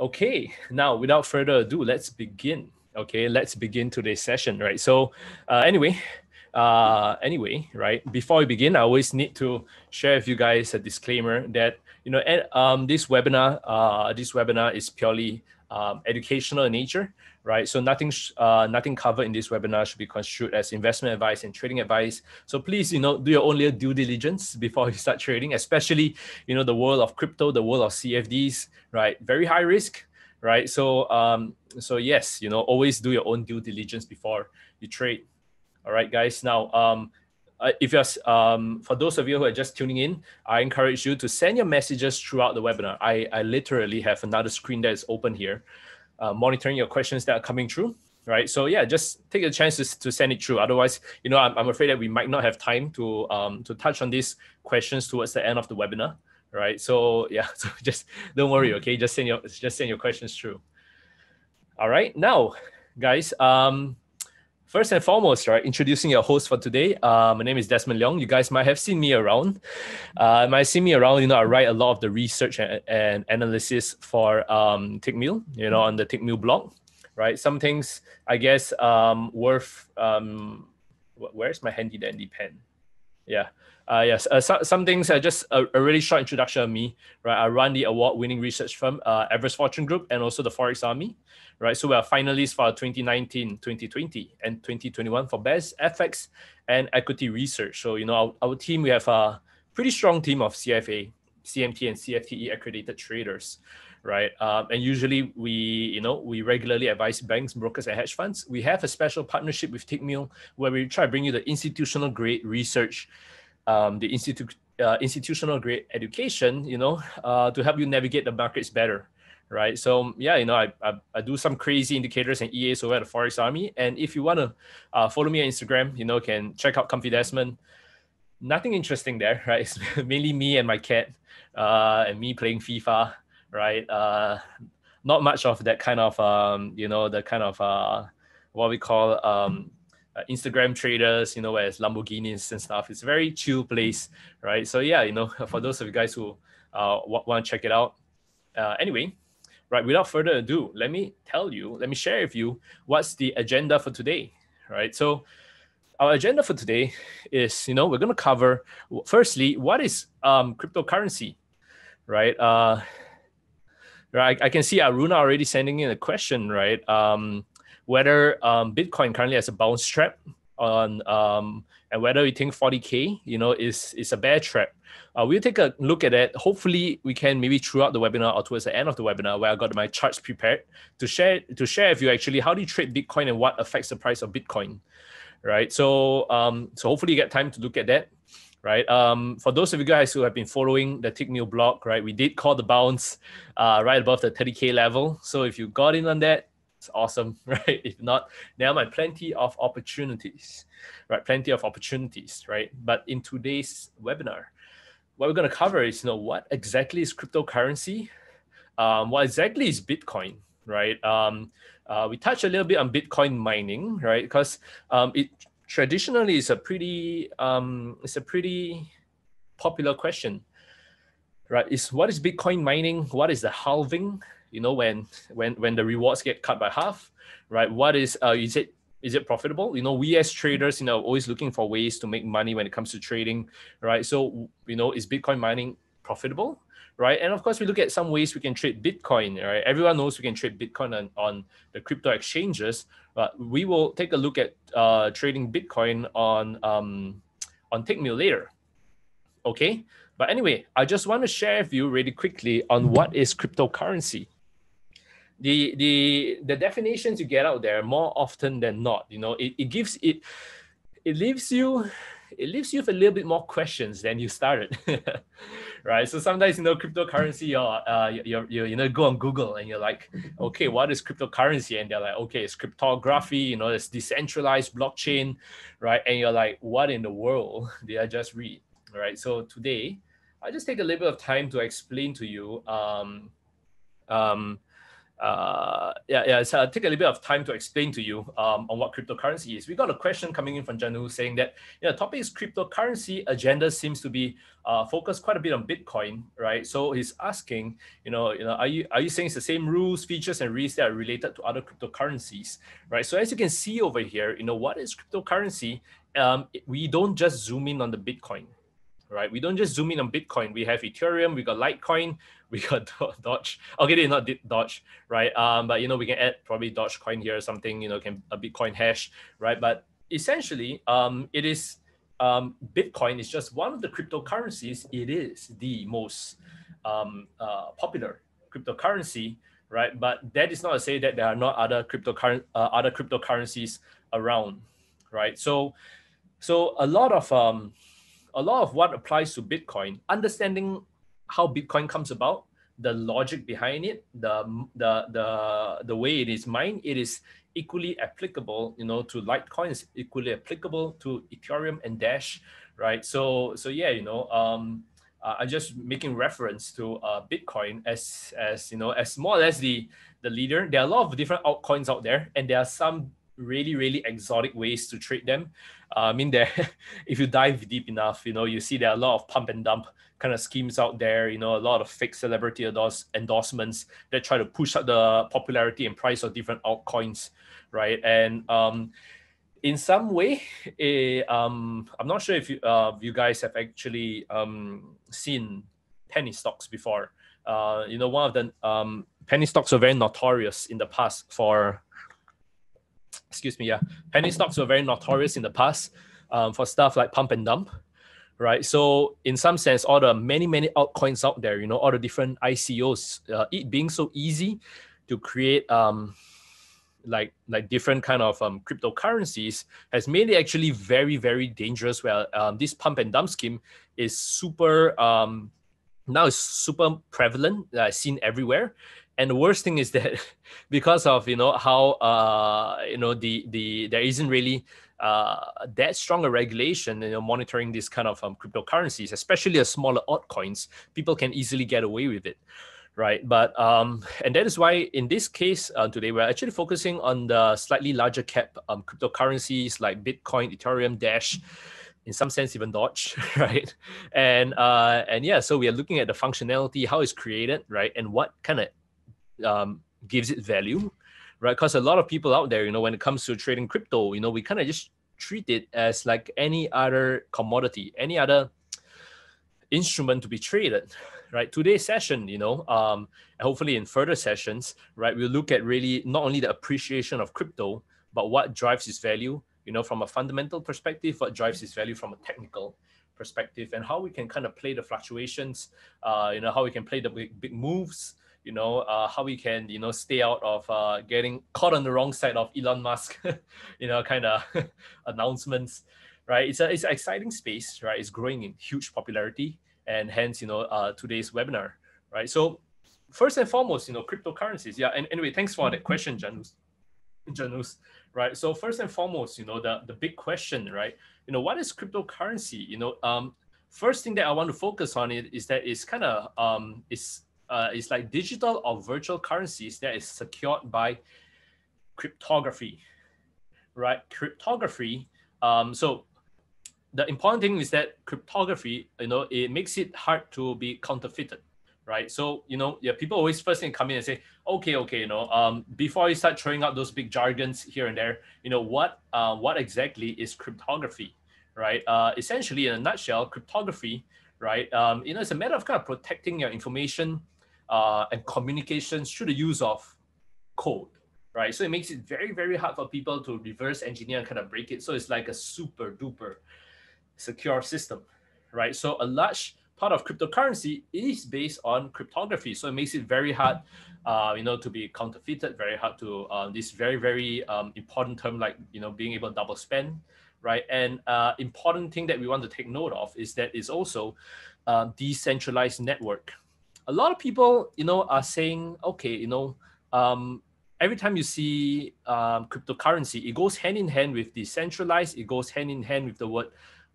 Okay, now without further ado, let's begin. Okay, let's begin today's session, right? So, uh, anyway, uh, anyway, right? Before we begin, I always need to share with you guys a disclaimer that you know, um, this webinar, uh, this webinar is purely um, educational in nature, right? So nothing, uh, nothing covered in this webinar should be construed as investment advice and trading advice. So please, you know, do your own little due diligence before you start trading, especially, you know, the world of crypto, the world of CFDs, right? Very high risk, right? So, um, so yes, you know, always do your own due diligence before you trade. All right, guys. Now, um, uh, if you're um, for those of you who are just tuning in, I encourage you to send your messages throughout the webinar. I, I literally have another screen that is open here uh, monitoring your questions that are coming through right? So yeah just take a chance to, to send it through. Otherwise you know I'm, I'm afraid that we might not have time to um to touch on these questions towards the end of the webinar right? So yeah so just don't worry okay? Just send your just send your questions through. All right now guys um First and foremost, right, introducing your host for today. Uh, my name is Desmond Leong. You guys might have seen me around. Uh, might see me around. You know, I write a lot of the research and, and analysis for um, Tickmill. You know, on the Tickmill blog, right? Some things, I guess, um, worth. Um, where's my handy dandy pen? Yeah. Uh, yes, uh, so, some things are just a, a, really short introduction of me, right? I run the award-winning research firm, uh, Everest Fortune Group, and also the Forex Army, right? So we are finalists for 2019, 2020, and 2021 for best FX and equity research. So you know, our, our team we have a pretty strong team of CFA, CMT, and CFTE accredited traders, right? Um, and usually we, you know, we regularly advise banks, brokers, and hedge funds. We have a special partnership with Tickmill where we try to bring you the institutional grade research um, the institute uh, institutional grade education, you know, uh, to help you navigate the markets better, right? So yeah, you know, I, I, I, do some crazy indicators and EAs over at the Forex Army. And if you want to uh, follow me on Instagram, you know, can check out Comfy Desmond. Nothing interesting there, right? It's mainly me and my cat uh, and me playing FIFA, right? Uh, not much of that kind of, um, you know, the kind of uh, what we call um, uh, Instagram traders, you know, where it's Lamborghinis and stuff. It's a very chill place, right? So yeah, you know, for those of you guys who uh, want to check it out. Uh, anyway, right, without further ado, let me tell you, let me share with you what's the agenda for today, right? So our agenda for today is, you know, we're going to cover, firstly, what is um, cryptocurrency, right? Uh, right, I can see Aruna already sending in a question, right? Um, whether um, Bitcoin currently has a bounce trap on um, and whether you think 40k you know is is a bear trap. Uh, we'll take a look at it hopefully we can maybe throughout the webinar or towards the end of the webinar where i got my charts prepared to share to share with you actually how do you trade bitcoin and what affects the price of bitcoin right? So um so hopefully you get time to look at that right? Um for those of you guys who have been following the tickmill blog right we did call the bounce uh right above the 30k level. So if you got in on that it's awesome, right? If not, there are my plenty of opportunities, right? Plenty of opportunities, right? But in today's webinar, what we're going to cover is, you know, what exactly is cryptocurrency? Um, what exactly is Bitcoin, right? Um, uh, we touch a little bit on Bitcoin mining, right? Because um, it traditionally is a pretty, um, it's a pretty popular question, right? Is what is Bitcoin mining? What is the halving? You know when when when the rewards get cut by half right? What is uh is it is it profitable? You know we as traders you know always looking for ways to make money when it comes to trading right? So you know is bitcoin mining profitable right? And of course we look at some ways we can trade bitcoin right? Everyone knows we can trade bitcoin on, on the crypto exchanges but we will take a look at uh, trading bitcoin on um, on Tickmill later okay? But anyway i just want to share with you really quickly on what is cryptocurrency the the the definitions you get out there more often than not you know it, it gives it it leaves you it leaves you with a little bit more questions than you started. Right? So sometimes you know cryptocurrency or uh, you you you know go on google and you're like okay what is cryptocurrency? And they're like okay it's cryptography you know it's decentralized blockchain right? And you're like what in the world did i just read? Right? So today i just take a little bit of time to explain to you um um uh, yeah, yeah. So I'll take a little bit of time to explain to you um, on what cryptocurrency is. We got a question coming in from Janu saying that yeah, the topic is cryptocurrency agenda seems to be uh, focused quite a bit on Bitcoin, right? So he's asking, you know, you know, are you are you saying it's the same rules, features, and risks that are related to other cryptocurrencies, right? So as you can see over here, you know, what is cryptocurrency? Um, we don't just zoom in on the Bitcoin, right? We don't just zoom in on Bitcoin. We have Ethereum, we got Litecoin, we got Doge. Okay, they not Doge, right? Um, but you know, we can add probably Dogecoin here or something, you know, can a Bitcoin hash, right? But essentially, um, it is um, Bitcoin is just one of the cryptocurrencies. It is the most um, uh, popular cryptocurrency, right? But that is not to say that there are not other cryptocurrency uh, other cryptocurrencies around, right? So, so a lot of um, a lot of what applies to Bitcoin, understanding how Bitcoin comes about, the logic behind it, the the the the way it is mined, it is equally applicable, you know, to Litecoin is equally applicable to Ethereum and Dash, right? So so yeah, you know, um, uh, I'm just making reference to uh, Bitcoin as as you know as more or less the the leader. There are a lot of different altcoins out there, and there are some really really exotic ways to trade them. Uh, I mean, there if you dive deep enough, you know, you see there are a lot of pump and dump kind of schemes out there. You know, a lot of fake celebrity endorse, endorsements that try to push up the popularity and price of different altcoins, right? And um, in some way, eh, um, I'm not sure if you, uh, you guys have actually um, seen penny stocks before. Uh, you know, one of the um, penny stocks were very notorious in the past for excuse me, yeah, penny stocks were very notorious in the past um, for stuff like pump and dump, right? So in some sense, all the many many altcoins out there, you know, all the different ICOs, uh, it being so easy to create um, like like different kind of um, cryptocurrencies has made it actually very very dangerous. Where um, this pump and dump scheme is super um, now is super prevalent, uh, seen everywhere, and the worst thing is that because of you know how uh, you know the the there isn't really uh, that strong a regulation you know monitoring these kind of um, cryptocurrencies especially the smaller altcoins people can easily get away with it right but um and that is why in this case uh, today we're actually focusing on the slightly larger cap um, cryptocurrencies like bitcoin ethereum dash in some sense even Doge, right? And uh, and yeah, so we are looking at the functionality, how it's created, right, and what kind of um, gives it value, right? Because a lot of people out there, you know, when it comes to trading crypto, you know, we kind of just treat it as like any other commodity, any other instrument to be traded, right? Today's session, you know, um, hopefully in further sessions, right, we'll look at really not only the appreciation of crypto, but what drives its value, you know, from a fundamental perspective, what drives its value from a technical perspective, and how we can kind of play the fluctuations, uh, you know, how we can play the big, big moves, you know, uh, how we can, you know, stay out of uh, getting caught on the wrong side of Elon Musk, you know, kind of announcements, right? It's a it's an exciting space, right? It's growing in huge popularity, and hence, you know, uh, today's webinar, right? So, first and foremost, you know, cryptocurrencies. Yeah, and anyway, thanks for that question, Janus. Janus, right? So first and foremost, you know, the the big question, right? You know, what is cryptocurrency? You know, um, first thing that I want to focus on it is that it's kind of um, it's uh, is like digital or virtual currencies that is secured by cryptography, right? Cryptography. Um, so the important thing is that cryptography, you know, it makes it hard to be counterfeited, right? So you know, yeah, people always first thing come in and say, okay, okay, you know, um, before you start throwing out those big jargons here and there, you know, what uh, what exactly is cryptography, right? Uh, essentially, in a nutshell, cryptography, right? Um, you know, it's a matter of kind of protecting your information uh, and communications through the use of code, right? So it makes it very, very hard for people to reverse engineer and kind of break it. So it's like a super duper secure system, right? So a large part of cryptocurrency is based on cryptography. So it makes it very hard, uh, you know, to be counterfeited, very hard to uh, this very, very um, important term like, you know, being able to double spend, right? And uh, important thing that we want to take note of is that it's also a decentralized network, a lot of people, you know, are saying, okay, you know, um, every time you see um, cryptocurrency, it goes hand in hand with decentralized, it goes hand in hand with the word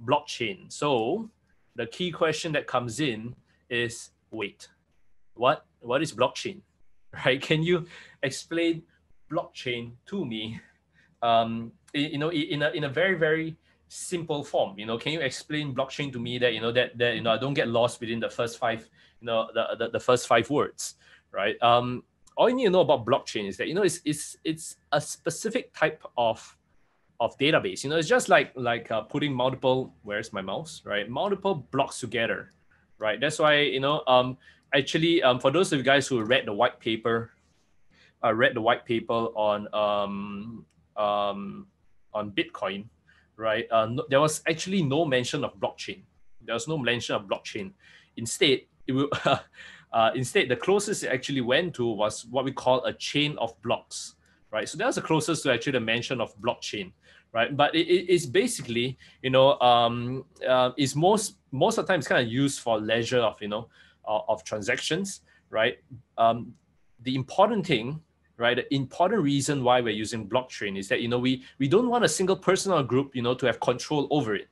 blockchain. So the key question that comes in is, wait, what what is blockchain? right? Can you explain blockchain to me? Um, you know, in a in a very very simple form. You know, can you explain blockchain to me that you know that that you know I don't get lost within the first five you know the the, the first five words, right? Um, all you need to know about blockchain is that you know it's it's it's a specific type of of database. You know, it's just like like uh, putting multiple where's my mouse, right? Multiple blocks together, right? That's why you know um actually um for those of you guys who read the white paper, I uh, read the white paper on um um on Bitcoin, right? Uh, no, there was actually no mention of blockchain. There was no mention of blockchain. Instead, it will. uh, instead, the closest it actually went to was what we call a chain of blocks, right? So that was the closest to actually the mention of blockchain, right? But it, it's basically, you know, um, uh, most most of the time it's kind of used for ledger of you know uh, of transactions, right? Um, the important thing right the important reason why we're using blockchain is that you know we we don't want a single person or group you know to have control over it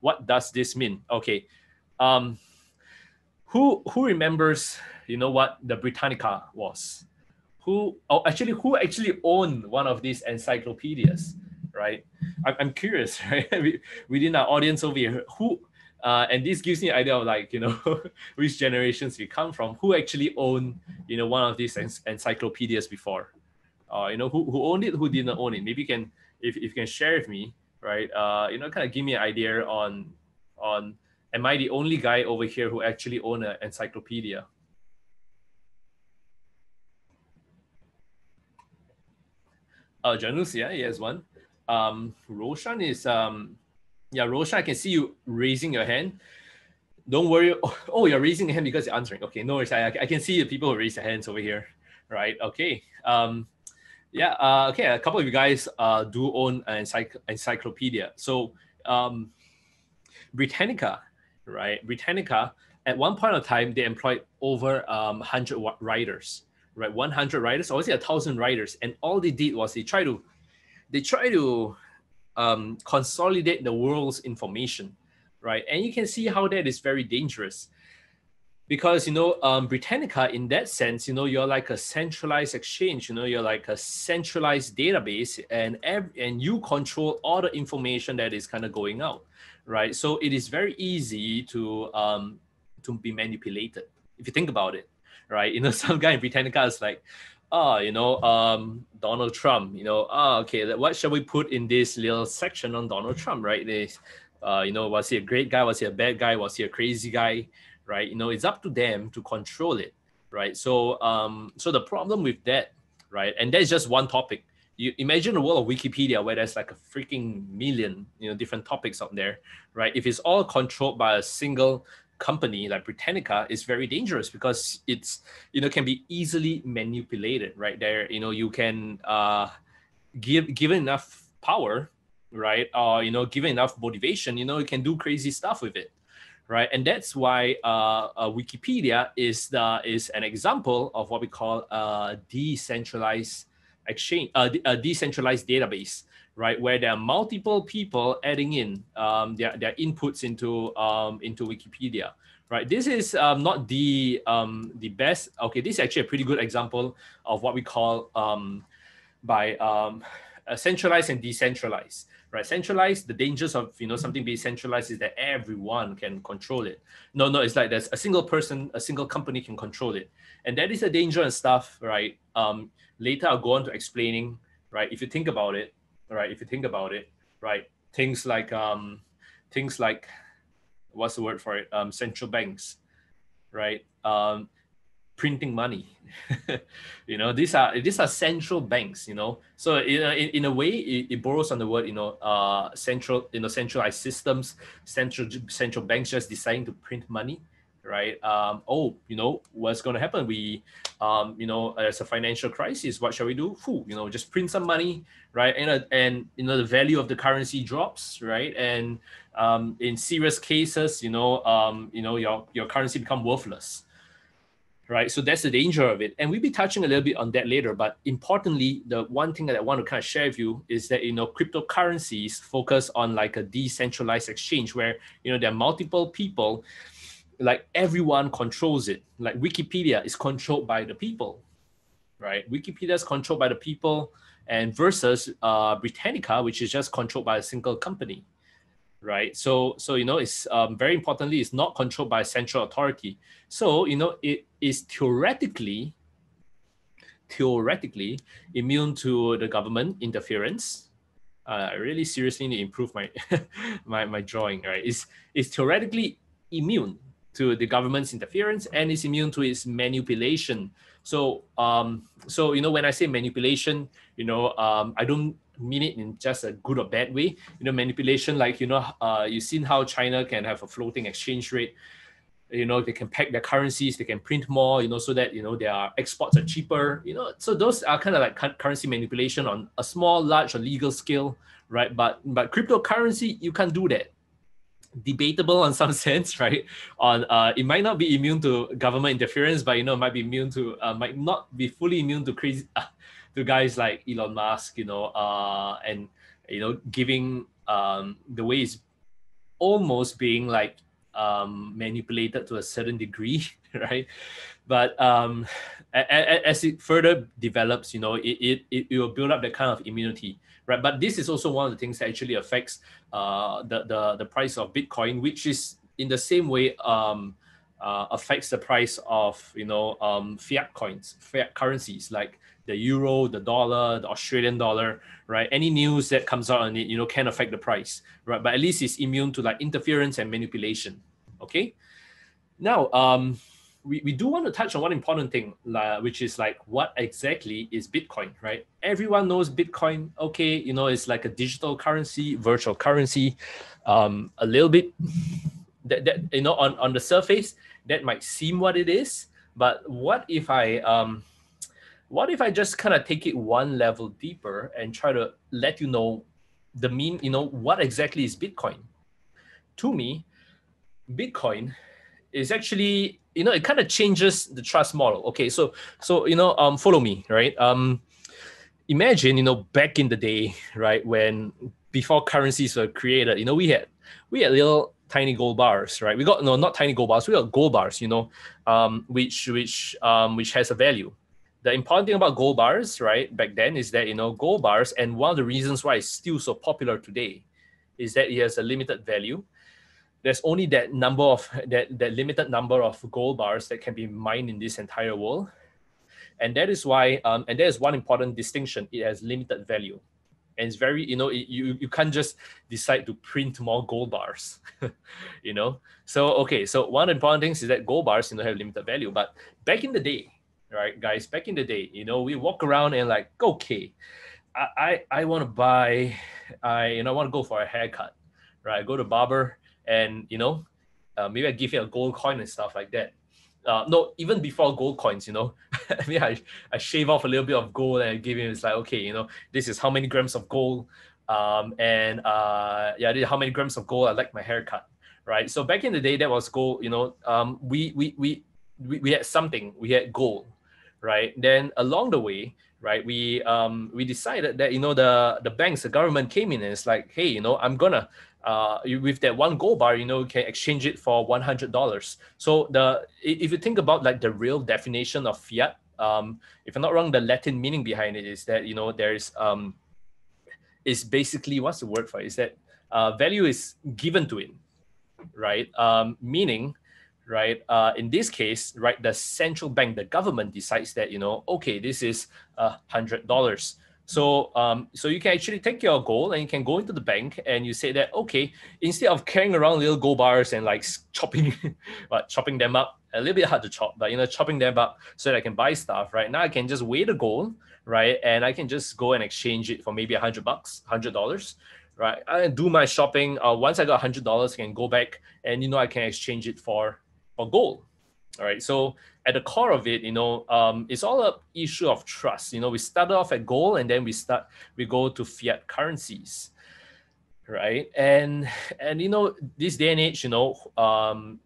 what does this mean okay um who who remembers you know what the britannica was? Who oh actually who actually owned one of these encyclopedias right? I'm, I'm curious right? Within our audience over here who uh, and this gives me an idea of like you know which generations we come from. Who actually owned you know one of these encyclopedias before? Uh, you know who, who owned it who didn't own it? Maybe you can if, if you can share with me right? Uh, you know kind of give me an idea on on am i the only guy over here who actually own an encyclopedia uh janus yeah he has one um roshan is um yeah, Roshan, I can see you raising your hand. Don't worry. Oh, you're raising your hand because you're answering. Okay, no worries. I, I can see the people who raise their hands over here. Right. Okay. Um, yeah. Uh, okay. A couple of you guys uh, do own an encycl- encyclopedia. So um, Britannica, right? Britannica, at one point of time, they employed over um, 100 writers, right? 100 writers, obviously a thousand writers. And all they did was they try to, they try to um, consolidate the world's information, right? And you can see how that is very dangerous because you know um, britannica in that sense you know you're like a centralized exchange you know you're like a centralized database and ev- and you control all the information that is kind of going out right so it is very easy to um, to be manipulated if you think about it right you know some guy in britannica is like oh, you know, um, Donald Trump, you know, oh, okay, what shall we put in this little section on Donald Trump, right? This, uh, you know, was he a great guy? Was he a bad guy? Was he a crazy guy? Right? You know, it's up to them to control it, right? So, um, so the problem with that, right, and that's just one topic. You imagine a world of Wikipedia where there's like a freaking million, you know, different topics out there, right? If it's all controlled by a single company like Britannica it's very dangerous because it's you know can be easily manipulated right? There you know you can uh give given enough power right? Or uh, you know given enough motivation you know you can do crazy stuff with it right? And that's why uh, uh, wikipedia is the is an example of what we call a decentralized exchange uh, a decentralized database right? Where there are multiple people adding in um, their, their inputs into um, into Wikipedia, right? This is um, not the um, the best. Okay, this is actually a pretty good example of what we call um, by um, centralized and decentralized, right? Centralized, the dangers of you know something being centralized is that everyone can control it. No, no, it's like there's a single person, a single company can control it, and that is a danger and stuff, right? Um, later I'll go on to explaining, right? If you think about it, right? If you think about it, right? Things like um, things like what's the word for it? Um, central banks, right? Um, printing money. you know, these are these are central banks. You know, so in a, in, a way, it, it borrows on the word. You know, uh, central you know centralized systems, central central banks just deciding to print money right? Um, oh, you know, what's going to happen? We, um, you know, as a financial crisis, what shall we do? Foo, you know, just print some money, right? And, uh, and you know, the value of the currency drops, right? And um, in serious cases, you know, um, you know, your, your currency become worthless, right? So that's the danger of it. And we'll be touching a little bit on that later. But importantly, the one thing that I want to kind of share with you is that, you know, cryptocurrencies focus on like a decentralized exchange where, you know, there are multiple people like everyone controls it. Like Wikipedia is controlled by the people, right? Wikipedia is controlled by the people, and versus uh, Britannica, which is just controlled by a single company, right? So, so you know, it's um, very importantly, it's not controlled by central authority. So, you know, it is theoretically, theoretically immune to the government interference. Uh, I really seriously need to improve my my my drawing. Right, it's it's theoretically immune to the government's interference and is immune to its manipulation. So, um, so you know, when I say manipulation, you know, um, I don't mean it in just a good or bad way. You know, manipulation, like you know, uh, you've seen how China can have a floating exchange rate. You know, they can peg their currencies, they can print more. You know, so that you know their exports are cheaper. You know, so those are kind of like currency manipulation on a small, large, or legal scale, right? But but cryptocurrency, you can't do that debatable on some sense, right? On uh, it might not be immune to government interference, but you know, might be immune to uh, might not be fully immune to crazy uh, to guys like Elon Musk, you know, uh, and you know, giving um the way it's almost being like um manipulated to a certain degree, right? But um, as it further develops, you know, it, it, it will build up that kind of immunity right? But this is also one of the things that actually affects uh, the, the, the price of Bitcoin, which is in the same way um, uh, affects the price of, you know, um, fiat coins, fiat currencies like the euro, the dollar, the Australian dollar, right? Any news that comes out on it, you know, can affect the price, right? But at least it's immune to like interference and manipulation, okay? Now, um, we, we do want to touch on one important thing, uh, which is like what exactly is Bitcoin, right? Everyone knows Bitcoin. Okay, you know, it's like a digital currency, virtual currency. Um, a little bit that, that you know, on, on the surface, that might seem what it is. But what if I um what if I just kind of take it one level deeper and try to let you know the mean, you know, what exactly is Bitcoin? To me, Bitcoin is actually you know it kind of changes the trust model. Okay so so you know um follow me right? Um imagine you know back in the day right when before currencies were created you know we had we had little tiny gold bars right? We got no not tiny gold bars we got gold bars you know um which which um which has a value the important thing about gold bars right back then is that you know gold bars and one of the reasons why it's still so popular today is that it has a limited value. There's only that number of that, that limited number of gold bars that can be mined in this entire world. And that is why um, and there is one important distinction. It has limited value. And it's very you know it, you, you can't just decide to print more gold bars you know? So okay so one important things is that gold bars you know have limited value. But back in the day right guys back in the day you know we walk around and like okay i i, I want to buy i you know I want to go for a haircut right I go to barber and you know, uh, maybe I give you a gold coin and stuff like that. Uh, no, even before gold coins, you know, I mean, I, I shave off a little bit of gold and I give him, it's like, okay, you know, this is how many grams of gold. Um, and uh, yeah, how many grams of gold I like my haircut, right? So back in the day, that was gold, you know, um, we, we, we, we, we had something, we had gold, right? Then along the way, right, we, um, we decided that, you know, the, the banks, the government came in and it's like, hey, you know, I'm gonna uh, with that one gold bar, you know, you can exchange it for one hundred dollars. So the if you think about like the real definition of fiat, um, if I'm not wrong, the Latin meaning behind it is that you know there is um, is basically what's the word for it? Is that uh, value is given to it, right? Um, meaning, right? Uh, in this case, right, the central bank, the government decides that you know, okay, this is a hundred dollars. So um, so you can actually take your gold and you can go into the bank and you say that okay, instead of carrying around little gold bars and like chopping, but chopping them up a little bit hard to chop, but you know chopping them up so that I can buy stuff. Right now I can just weigh the gold, right, and I can just go and exchange it for maybe a hundred bucks, hundred dollars, right. I do my shopping. Uh, once I got a hundred dollars, I can go back and you know I can exchange it for for gold. All right. So at the core of it, you know, um, it's all a issue of trust. You know, we started off at gold and then we start we go to fiat currencies, right? And and you know, this day and age, you know, um,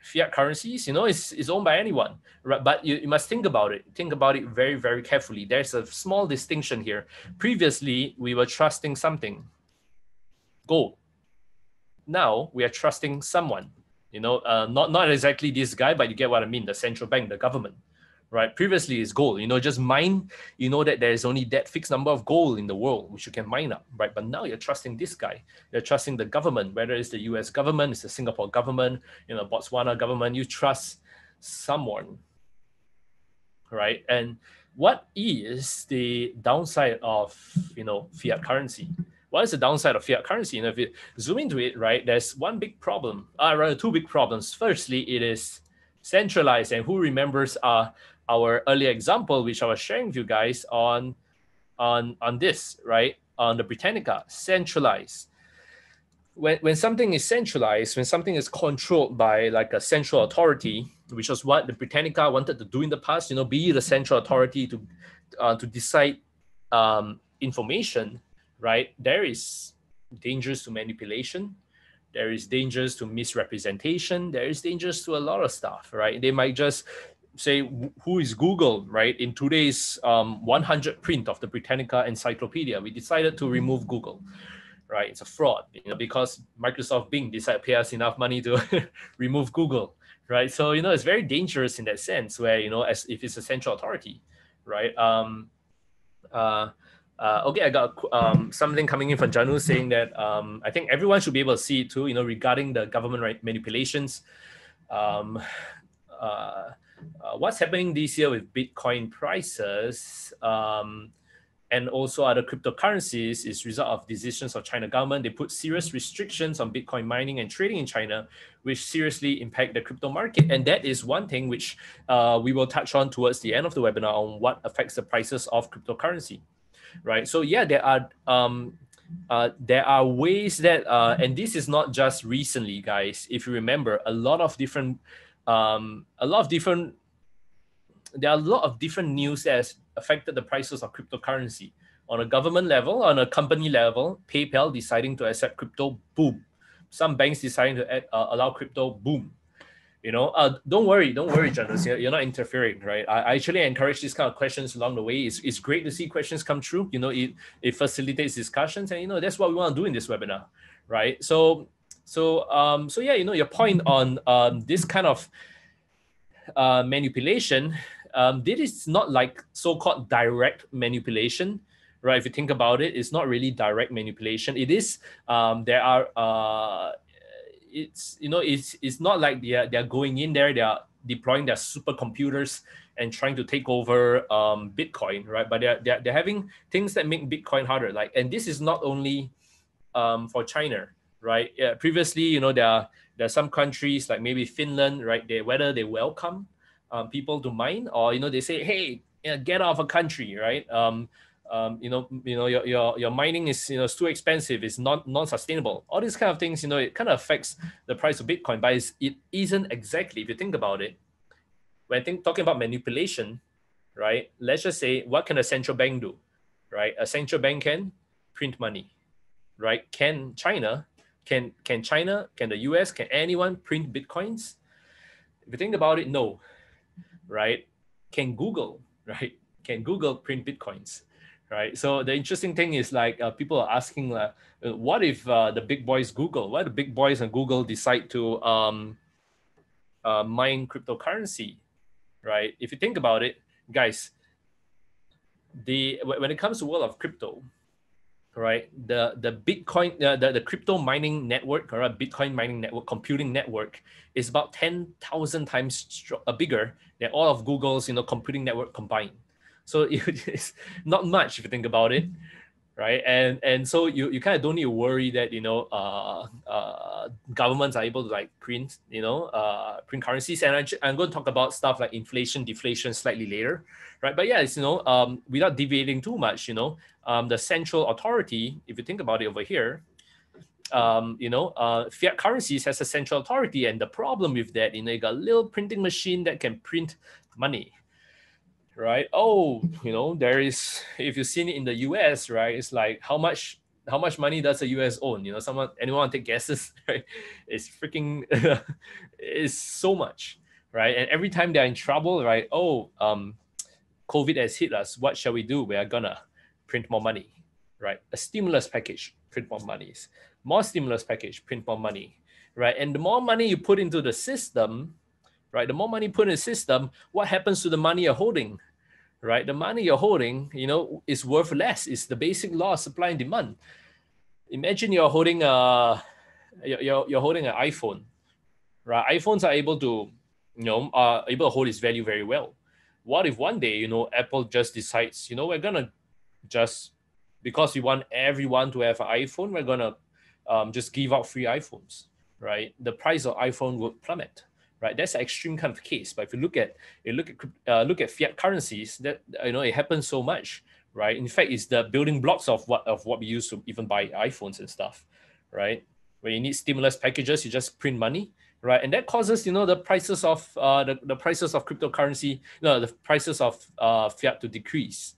fiat currencies, you know, is is owned by anyone, right? But you, you must think about it. Think about it very very carefully. There's a small distinction here. Previously, we were trusting something, gold. Now we are trusting someone you know, uh, not not exactly this guy, but you get what I mean. The central bank, the government, right? Previously, it's gold. You know, just mine. You know that there is only that fixed number of gold in the world which you can mine up, right? But now you're trusting this guy. You're trusting the government, whether it's the U.S. government, it's the Singapore government, you know, Botswana government. You trust someone, right? And what is the downside of you know fiat currency? What is the downside of fiat currency? You know, if you zoom into it, right, there's one big problem. Uh, rather, two big problems. Firstly, it is centralized, and who remembers uh, our earlier example, which I was sharing with you guys on on on this, right? On the Britannica, centralized. When when something is centralized, when something is controlled by like a central authority, which was what the Britannica wanted to do in the past, you know, be the central authority to uh, to decide um, information, right? There is dangers to manipulation. There is dangers to misrepresentation. There is dangers to a lot of stuff, right? They might just say who is Google, right? In today's um, 100 print of the Britannica Encyclopedia, we decided to remove Google, right? It's a fraud, you know, because Microsoft Bing decided to pay us enough money to remove Google, right? So you know it's very dangerous in that sense, where you know as if it's a central authority, right? Um, uh, uh, okay, I got um, something coming in from Janu saying that um, I think everyone should be able to see it too. You know, regarding the government right, manipulations. Um, uh, uh, what's happening this year with Bitcoin prices um, and also other cryptocurrencies is result of decisions of China government. They put serious restrictions on Bitcoin mining and trading in China, which seriously impact the crypto market. And that is one thing which uh, we will touch on towards the end of the webinar on what affects the prices of cryptocurrency, right? So yeah, there are um, uh, there are ways that, uh, and this is not just recently, guys. If you remember, a lot of different um, a lot of different there are a lot of different news that has affected the prices of cryptocurrency on a government level on a company level paypal deciding to accept crypto boom some banks deciding to add, uh, allow crypto boom you know uh, don't worry don't worry Janus. you're, you're not interfering right I, I actually encourage these kind of questions along the way it's, it's great to see questions come true you know it, it facilitates discussions and you know that's what we want to do in this webinar right so so um, so yeah, you know your point on um, this kind of uh, manipulation. Um, this is not like so-called direct manipulation, right? If you think about it, it's not really direct manipulation. It is um, there are uh, it's you know it's it's not like they're they're going in there. They are deploying their supercomputers and trying to take over um, Bitcoin, right? But they're, they're they're having things that make Bitcoin harder. Like, and this is not only um, for China right? Yeah, previously, you know, there are there are some countries like maybe Finland, right? They whether they welcome um, people to mine or you know they say, hey, get out of a country, right? Um, um, you know, you know, your, your your mining is you know it's too expensive, it's not non-sustainable. All these kind of things, you know, it kind of affects the price of Bitcoin, but it isn't exactly. If you think about it, when think talking about manipulation, right? Let's just say, what can a central bank do, right? A central bank can print money, right? Can China can can China, can the US, can anyone print bitcoins? If you think about it, no, right? Can Google, right? Can Google print bitcoins? Right. So the interesting thing is like uh, people are asking, uh, what if uh, the big boys Google, what the big boys and Google decide to um, uh, mine cryptocurrency, right? If you think about it, guys, the when it comes to world of crypto, right? The the Bitcoin, uh, the, the crypto mining network, or right? Bitcoin mining network, computing network, is about ten thousand times uh, bigger than all of Google's you know computing network combined. So it's not much if you think about it, right? And and so you, you kind of don't need to worry that you know uh, uh, governments are able to like print you know uh, print currencies. And I, I'm going to talk about stuff like inflation, deflation slightly later, right? But yeah, it's you know um, without deviating too much, you know um, the central authority, if you think about it over here, um, you know, uh, fiat currencies has a central authority, and the problem with that, you know, you got a little printing machine that can print money, right? Oh, you know, there is. If you've seen it in the U.S., right, it's like how much how much money does the U.S. own? You know, someone anyone take guesses? Right? It's freaking, it's so much, right? And every time they're in trouble, right? Oh, um, COVID has hit us. What shall we do? We are gonna print more money, right? A stimulus package, print more monies. More stimulus package, print more money, right? And the more money you put into the system, right? The more money put in the system, what happens to the money you're holding? Right? The money you're holding, you know, is worth less. It's the basic law of supply and demand. Imagine you're holding a you're, you're holding an iPhone, right? iPhones are able to, you know, are able to hold its value very well. What if one day, you know, Apple just decides, you know, we're gonna just because we want everyone to have an iPhone, we're gonna um, just give out free iPhones, right? The price of iPhone would plummet, right? That's an extreme kind of case. But if you look at you look at uh, look at fiat currencies, that you know it happens so much, right? In fact, it's the building blocks of what of what we use to even buy iPhones and stuff, right? When you need stimulus packages, you just print money, right? And that causes you know the prices of uh, the, the prices of cryptocurrency, you know, the prices of uh, fiat to decrease,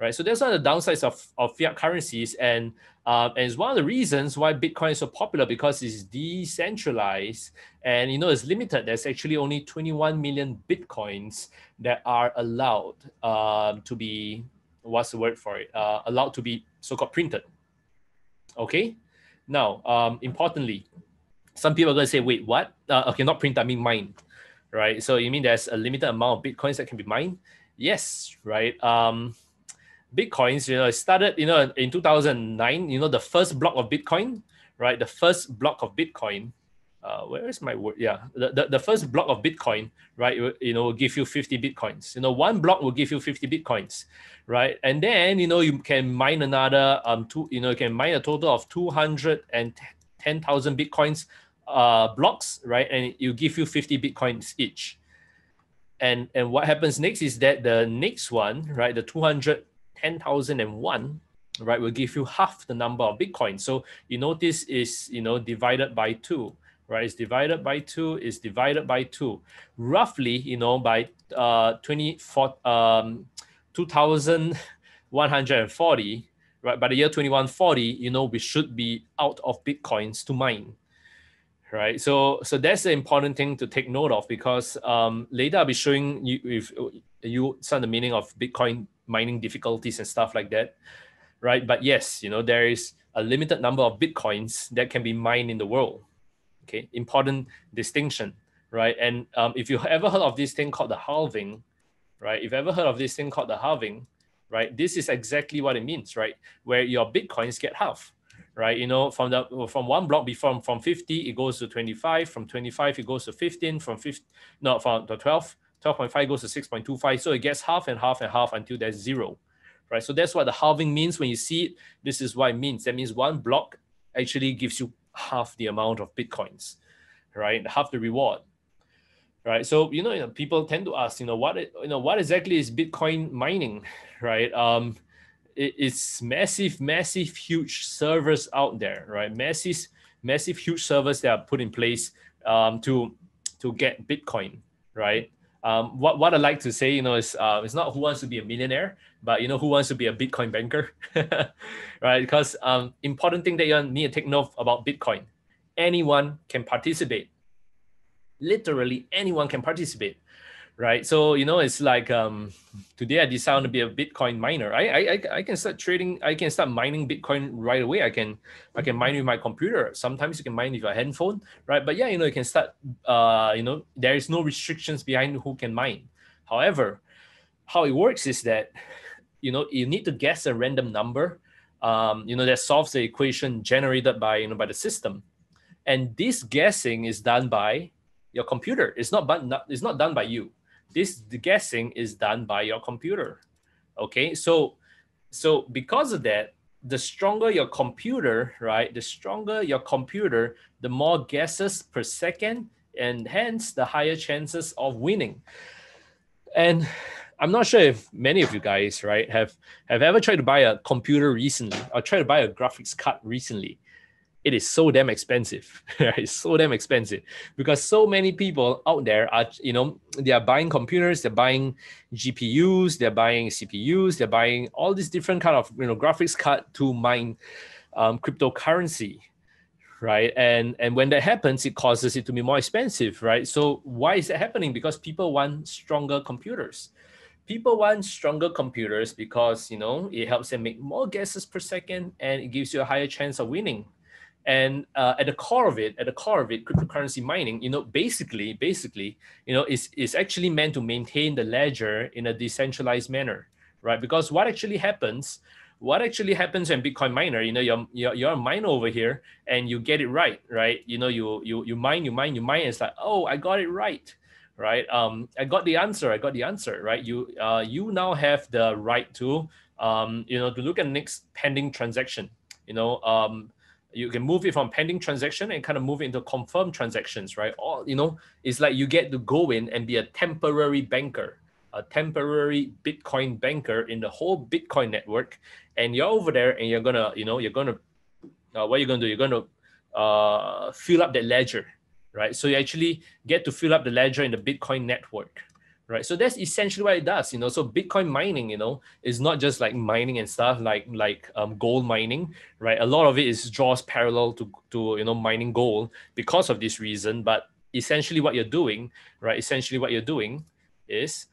right? So that's one of the downsides of, of fiat currencies, and um, and it's one of the reasons why Bitcoin is so popular because it's decentralized and you know it's limited. There's actually only 21 million Bitcoins that are allowed um, to be what's the word for it? Uh, allowed to be so-called printed. Okay. Now, um, importantly, some people are going to say, wait, what? Uh, okay, not print, I mean mine, right? So you mean there's a limited amount of Bitcoins that can be mined? Yes, right. Um, Bitcoins, you know, it started, you know, in 2009, you know, the first block of Bitcoin, right? The first block of Bitcoin, uh, where is my word? Yeah, the, the, the first block of Bitcoin, right? You know, will give you 50 Bitcoins. You know, one block will give you 50 Bitcoins, right? And then, you know, you can mine another, um, two, you know, you can mine a total of 210,000 Bitcoins uh, blocks, right? And you give you 50 Bitcoins each. And, and what happens next is that the next one, right, the 200 10,001, right, will give you half the number of Bitcoin. So you notice is, you know, divided by two, right? It's divided by two, is divided by two. Roughly, you know, by uh, 24, um, 2,140, right? By the year 2140, you know, we should be out of Bitcoins to mine right? So so that's the important thing to take note of because um, later I'll be showing you if you of the meaning of Bitcoin mining difficulties and stuff like that, right? But yes, you know, there is a limited number of Bitcoins that can be mined in the world. Okay, important distinction, right? And um, if you ever heard of this thing called the halving, right? If you ever heard of this thing called the halving, right? This is exactly what it means, right? Where your Bitcoins get half, right? You know, from the from one block before from 50, it goes to 25, from 25, it goes to 15, from 15, no, from the 12, 12.5 goes to 6.25. So it gets half and half and half until there's zero, right? So that's what the halving means. When you see it, this is what it means. That means one block actually gives you half the amount of Bitcoins, right? Half the reward, right? So, you know, you know people tend to ask, you know, what, you know, what exactly is Bitcoin mining, right? Um, it, it's massive, massive, huge servers out there, right? Massive, massive, huge servers that are put in place um, to, to get Bitcoin, right? Um, what what I like to say, you know, is uh, it's not who wants to be a millionaire, but you know who wants to be a Bitcoin banker, right? Because um, important thing that you need to take note about Bitcoin, anyone can participate. Literally, anyone can participate right? So you know, it's like um, today I decided to be a Bitcoin miner. I, I I can start trading. I can start mining Bitcoin right away. I can I can mine with my computer. Sometimes you can mine with your handphone, right? But yeah, you know, you can start. Uh, you know, there is no restrictions behind who can mine. However, how it works is that you know you need to guess a random number. Um, you know that solves the equation generated by you know by the system, and this guessing is done by your computer. It's not, but it's not done by you this guessing is done by your computer okay? So so because of that the stronger your computer right the stronger your computer the more guesses per second and hence the higher chances of winning. And i'm not sure if many of you guys right have have ever tried to buy a computer recently or try to buy a graphics card recently it is so damn expensive. it's so damn expensive because so many people out there are, you know, they are buying computers, they're buying GPUs, they're buying CPUs, they're buying all these different kind of, you know, graphics card to mine um, cryptocurrency, right? And and when that happens, it causes it to be more expensive, right? So why is that happening? Because people want stronger computers. People want stronger computers because you know it helps them make more guesses per second and it gives you a higher chance of winning and uh, at the core of it, at the core of it, cryptocurrency mining, you know, basically, basically, you know, is is actually meant to maintain the ledger in a decentralized manner, right? Because what actually happens, what actually happens when Bitcoin miner, you know, you're, you're, you're a miner over here and you get it right, right? You know, you you you mine, you mine, you mine. it's like, oh, I got it right, right? Um, I got the answer. I got the answer, right? You uh, you now have the right to um, you know, to look at next pending transaction. You know, um, you can move it from pending transaction and kind of move it into confirmed transactions, right? Or you know, it's like you get to go in and be a temporary banker, a temporary Bitcoin banker in the whole Bitcoin network, and you're over there and you're gonna, you know, you're gonna, uh, what you're gonna do? You're gonna uh, fill up that ledger, right? So you actually get to fill up the ledger in the Bitcoin network, right? So that's essentially what it does you know? So bitcoin mining you know is not just like mining and stuff like like um, gold mining right? A lot of it is draws parallel to to you know mining gold because of this reason. But essentially what you're doing right essentially what you're doing is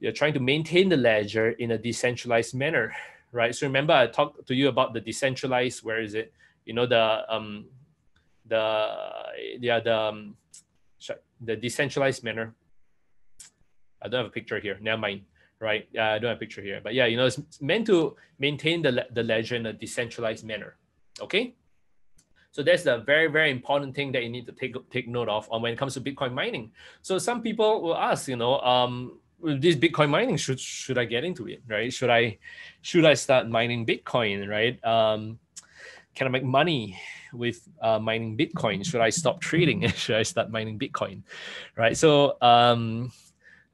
you're trying to maintain the ledger in a decentralized manner right? So remember i talked to you about the decentralized where is it? You know the um the yeah the um, the decentralized manner I don't have a picture here. Never mind. Right? I don't have a picture here. But yeah, you know, it's meant to maintain the, the ledger in a decentralized manner. Okay. So that's the very, very important thing that you need to take take note of on when it comes to Bitcoin mining. So some people will ask, you know, um, this Bitcoin mining should should I get into it, right? Should I should I start mining Bitcoin, right? Um, can I make money with uh, mining Bitcoin? Should I stop trading? should I start mining Bitcoin, right? So um,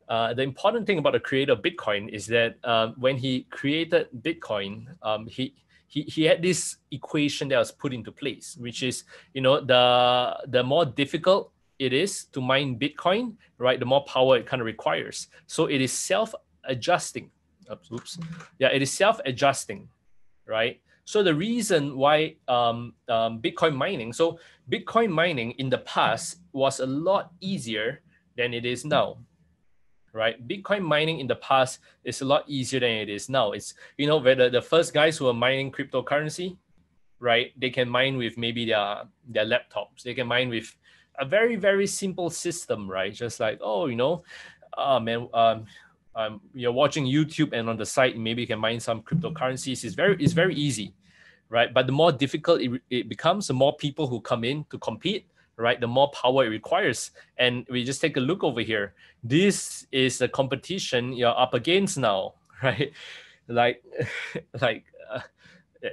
uh, the important thing about the creator of Bitcoin is that um, when he created Bitcoin, um, he, he he had this equation that was put into place, which is you know the the more difficult it is to mine Bitcoin, right, the more power it kind of requires. So it is self-adjusting. Oops, yeah, it is self-adjusting, right? So the reason why um, um, Bitcoin mining, so Bitcoin mining in the past was a lot easier than it is now right? Bitcoin mining in the past is a lot easier than it is now. It's you know where the, the first guys who are mining cryptocurrency, right? They can mine with maybe their their laptops. They can mine with a very very simple system, right? Just like oh you know, uh man um. Um, you're watching YouTube and on the site maybe you can mine some cryptocurrencies. It's very it's very easy, right? But the more difficult it, it becomes, the more people who come in to compete, right? The more power it requires. And we just take a look over here. This is the competition you're up against now, right? Like, like, uh,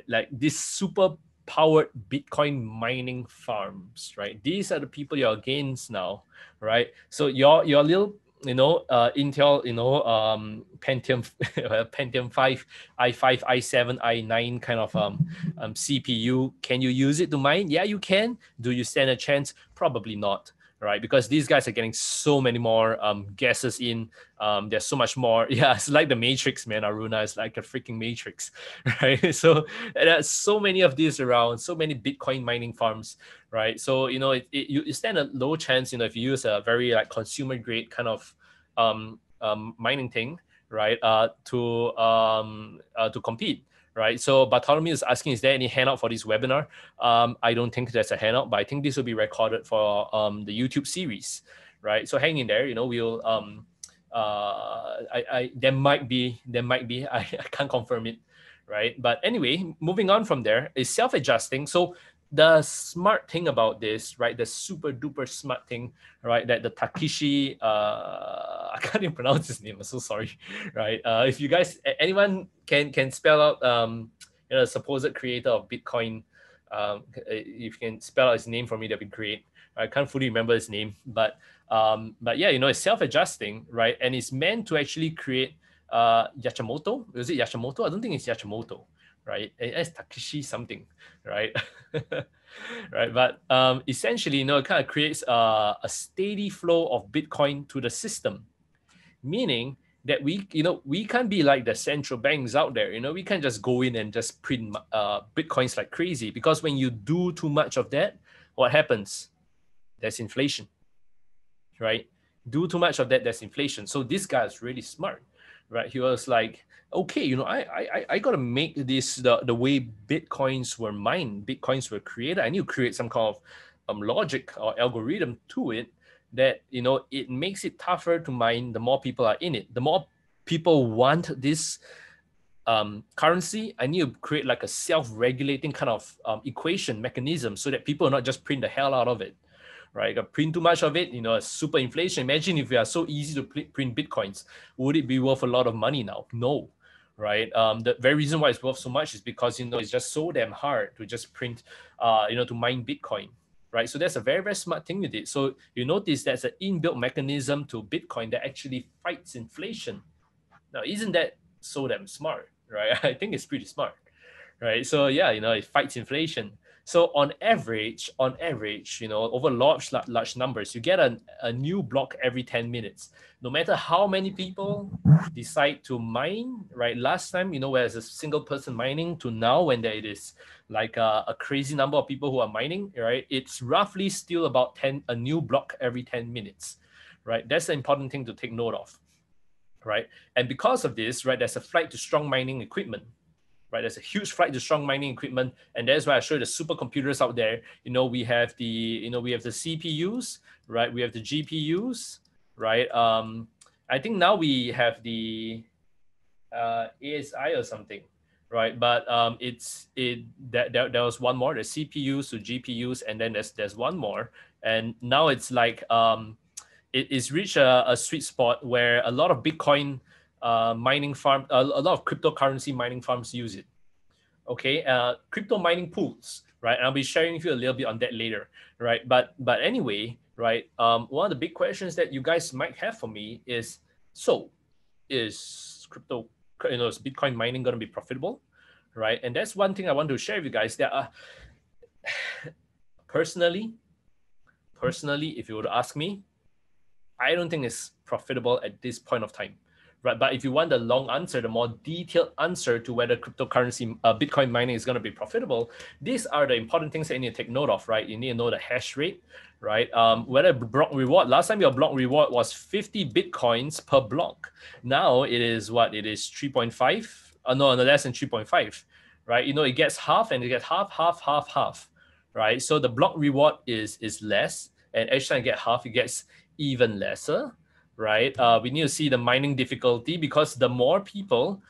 like this super powered Bitcoin mining farms, right? These are the people you're against now, right? So your your little you know, uh, Intel, you know, um, Pentium, Pentium 5, i5, i7, i9 kind of um, um, CPU. Can you use it to mine? Yeah, you can. Do you stand a chance? Probably not right? Because these guys are getting so many more um, guesses in. Um, there's so much more. Yeah, it's like the Matrix, man. Aruna is like a freaking Matrix, right? So there's so many of these around, so many Bitcoin mining farms, right? So you know, it, it, you stand a low chance, you know, if you use a very like consumer grade kind of um, um, mining thing, right? Uh, to um, uh, to compete right? So Bartholomew is asking, is there any handout for this webinar? Um, I don't think there's a handout, but I think this will be recorded for um, the YouTube series, right? So hang in there, you know, we'll, um, uh, I, I, there might be, there might be, I, I can't confirm it, right? But anyway, moving on from there is self-adjusting. So the smart thing about this, right? The super duper smart thing, right? That the Takeshi, uh, I can't even pronounce his name. I'm so sorry, right? Uh, if you guys, anyone can can spell out, um, you know, supposed creator of Bitcoin, um, if you can spell out his name for me, that'd be great. I can't fully remember his name, but um, but yeah, you know, it's self-adjusting, right? And it's meant to actually create uh Yachimoto. Is it Yachimoto? I don't think it's Yachimoto right? It's Takeshi something, right? right. But um, essentially, you know, it kind of creates a, a steady flow of Bitcoin to the system, meaning that we, you know, we can't be like the central banks out there. You know, we can't just go in and just print uh, Bitcoins like crazy because when you do too much of that, what happens? There's inflation, right? Do too much of that, there's inflation. So this guy is really smart right? He was like, okay, you know, I I I gotta make this the, the way bitcoins were mined, bitcoins were created. I need to create some kind of um, logic or algorithm to it that you know it makes it tougher to mine the more people are in it. The more people want this um, currency, I need to create like a self-regulating kind of um, equation mechanism so that people are not just print the hell out of it right? Got print too much of it, you know, super inflation. Imagine if we are so easy to print bitcoins, would it be worth a lot of money now? No, right? Um, the very reason why it's worth so much is because you know it's just so damn hard to just print, uh, you know, to mine Bitcoin, right? So that's a very very smart thing you did. So you notice there's an inbuilt mechanism to Bitcoin that actually fights inflation. Now, isn't that so damn smart, right? I think it's pretty smart, right? So yeah, you know, it fights inflation. So on average, on average, you know, over large large numbers, you get a, a new block every 10 minutes. No matter how many people decide to mine, right? Last time, you know, whereas a single person mining to now when there it is like a, a crazy number of people who are mining, right? It's roughly still about 10 a new block every 10 minutes, right? That's the important thing to take note of, right? And because of this, right, there's a flight to strong mining equipment, right? There's a huge flight to strong mining equipment, and that's why I show you the supercomputers out there. You know, we have the, you know, we have the CPUs, right? We have the GPUs, right? Um, I think now we have the uh, ASI or something, right? But um, it's it that there, there was one more, the CPUs to GPUs, and then there's there's one more, and now it's like um, it is reached a, a sweet spot where a lot of Bitcoin uh, mining farm, a, a, lot of cryptocurrency mining farms use it. Okay, uh, crypto mining pools, right? And I'll be sharing with you a little bit on that later, right? But but anyway, right? Um, one of the big questions that you guys might have for me is, so, is crypto, you know, is Bitcoin mining going to be profitable, right? And that's one thing I want to share with you guys. That uh, personally, personally, if you were to ask me, I don't think it's profitable at this point of time right? But if you want the long answer, the more detailed answer to whether cryptocurrency, uh, Bitcoin mining is going to be profitable, these are the important things that you need to take note of, right? You need to know the hash rate, right? Um, whether block reward, last time your block reward was 50 Bitcoins per block. Now it is what? It is 3.5, uh, no, no, less than 3.5, right? You know, it gets half and it gets half, half, half, half, right? So the block reward is, is less and each time you get half, it gets even lesser, right? Uh, we need to see the mining difficulty because the more people,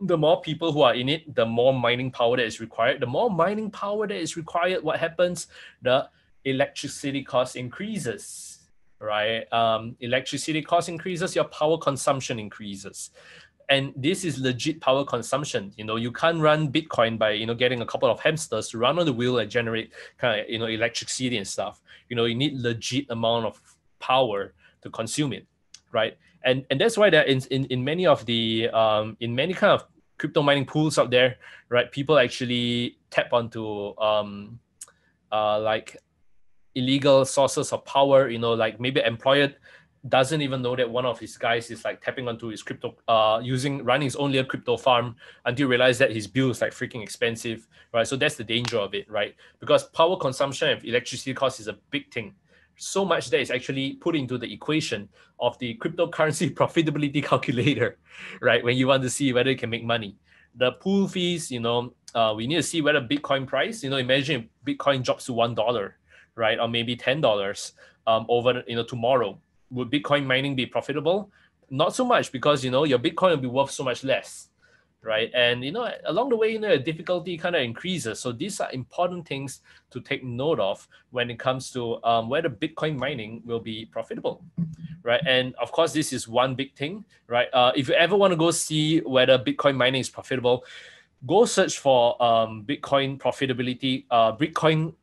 the more people who are in it, the more mining power that is required. The more mining power that is required, what happens? The electricity cost increases, right? Um, electricity cost increases, your power consumption increases. And this is legit power consumption. You know, you can't run Bitcoin by you know getting a couple of hamsters to run on the wheel and generate kind of you know electricity and stuff. You know, you need legit amount of power to consume it, right? And and that's why that in, in in many of the um in many kind of crypto mining pools out there, right? People actually tap onto um uh like illegal sources of power, you know, like maybe employer doesn't even know that one of his guys is like tapping onto his crypto uh using running his own little crypto farm until realize that his bill is like freaking expensive right so that's the danger of it right because power consumption and electricity cost is a big thing so much that is actually put into the equation of the cryptocurrency profitability calculator, right? When you want to see whether you can make money. The pool fees, you know, uh, we need to see whether Bitcoin price, you know, imagine Bitcoin drops to one dollar, right? Or maybe ten dollars um, over, you know, tomorrow. Would Bitcoin mining be profitable? Not so much because you know your Bitcoin will be worth so much less right? And you know, along the way, you know, difficulty kind of increases. So these are important things to take note of when it comes to um, whether Bitcoin mining will be profitable, right? And of course, this is one big thing, right? Uh, if you ever want to go see whether Bitcoin mining is profitable, go search for um, Bitcoin profitability, uh, Bitcoin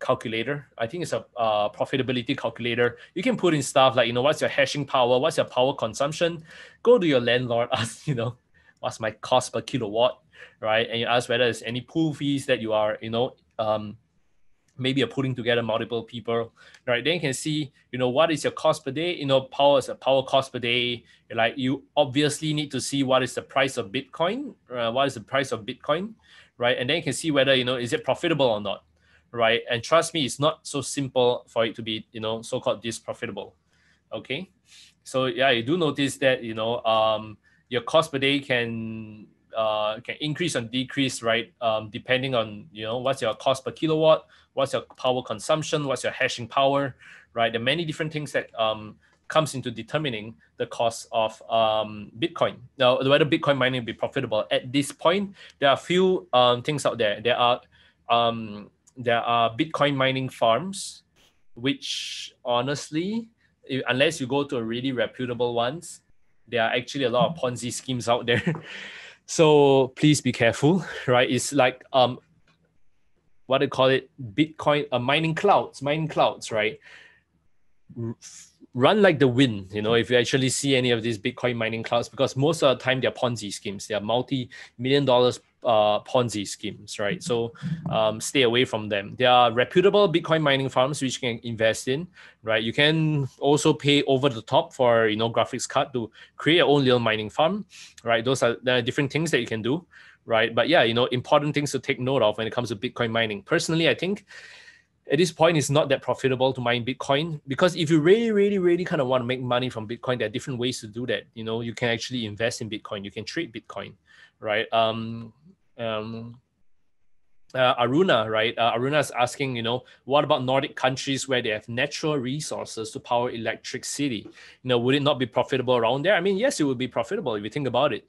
calculator. I think it's a uh, profitability calculator. You can put in stuff like, you know, what's your hashing power? What's your power consumption? Go to your landlord, ask, you know, what's my cost per kilowatt, right? And you ask whether there's any pool fees that you are, you know, um, maybe you're putting together multiple people, right? Then you can see, you know, what is your cost per day? You know, power is a power cost per day. Like you obviously need to see what is the price of Bitcoin, uh, what is the price of Bitcoin, right? And then you can see whether you know is it profitable or not, right? And trust me, it's not so simple for it to be, you know, so-called this profitable. Okay. so yeah, you do notice that you know um, your cost per day can uh, can increase and decrease, right? Um, depending on you know what's your cost per kilowatt, what's your power consumption, what's your hashing power, right? There are many different things that um, comes into determining the cost of um, Bitcoin. Now, whether Bitcoin mining will be profitable at this point, there are a few um, things out there. There are um, there are Bitcoin mining farms, which honestly, unless you go to a really reputable ones, there are actually a lot of Ponzi schemes out there. so please be careful, right? It's like um, what they call it, Bitcoin uh, mining clouds, mining clouds, right? Run like the wind, you know, if you actually see any of these Bitcoin mining clouds, because most of the time they're Ponzi schemes, they're multi-million dollars uh, Ponzi schemes, right? So um, stay away from them. There are reputable Bitcoin mining farms which you can invest in, right? You can also pay over the top for you know graphics card to create your own little mining farm, right? Those are there are different things that you can do, right? But yeah, you know, important things to take note of when it comes to Bitcoin mining. Personally, I think at this point it's not that profitable to mine bitcoin because if you really really really kind of want to make money from bitcoin there are different ways to do that you know you can actually invest in bitcoin you can trade bitcoin right um um uh, Aruna, right? Uh, Aruna is asking, you know, what about Nordic countries where they have natural resources to power electricity? You know, would it not be profitable around there? I mean, yes, it would be profitable if you think about it.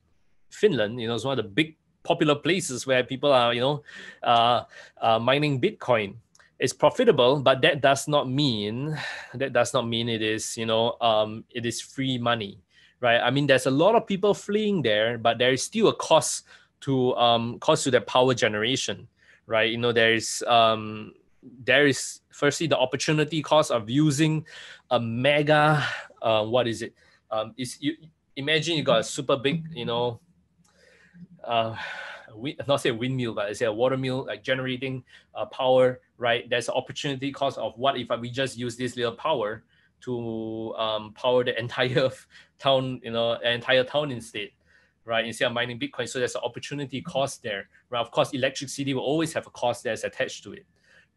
Finland, you know, is one of the big popular places where people are, you know, uh, uh mining Bitcoin it's profitable, but that does not mean that does not mean it is you know um, it is free money, right? I mean, there's a lot of people fleeing there, but there is still a cost to um, cost to their power generation, right? You know, there is um, there is firstly the opportunity cost of using a mega uh, what is it? Um, is you imagine you got a super big you know. Uh, not say windmill, but I say a water mill, like generating uh, power, right? There's an opportunity cost of what if we just use this little power to um, power the entire town, you know, entire town instead, right? Instead of mining Bitcoin. So there's an opportunity cost there, right? Of course, electricity will always have a cost that's attached to it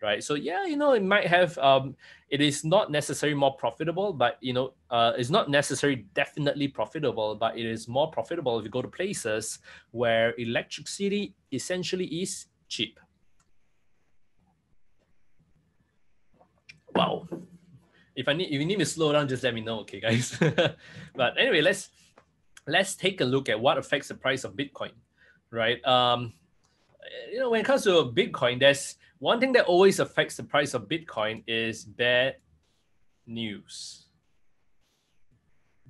right? So yeah, you know, it might have. Um, it is not necessarily more profitable, but you know, uh, it's not necessarily definitely profitable, but it is more profitable if you go to places where electricity essentially is cheap. Wow. If I need, if you need me to slow down, just let me know, okay, guys. but anyway, let's let's take a look at what affects the price of Bitcoin, right? Um, you know, when it comes to Bitcoin, there's one thing that always affects the price of Bitcoin is bad news.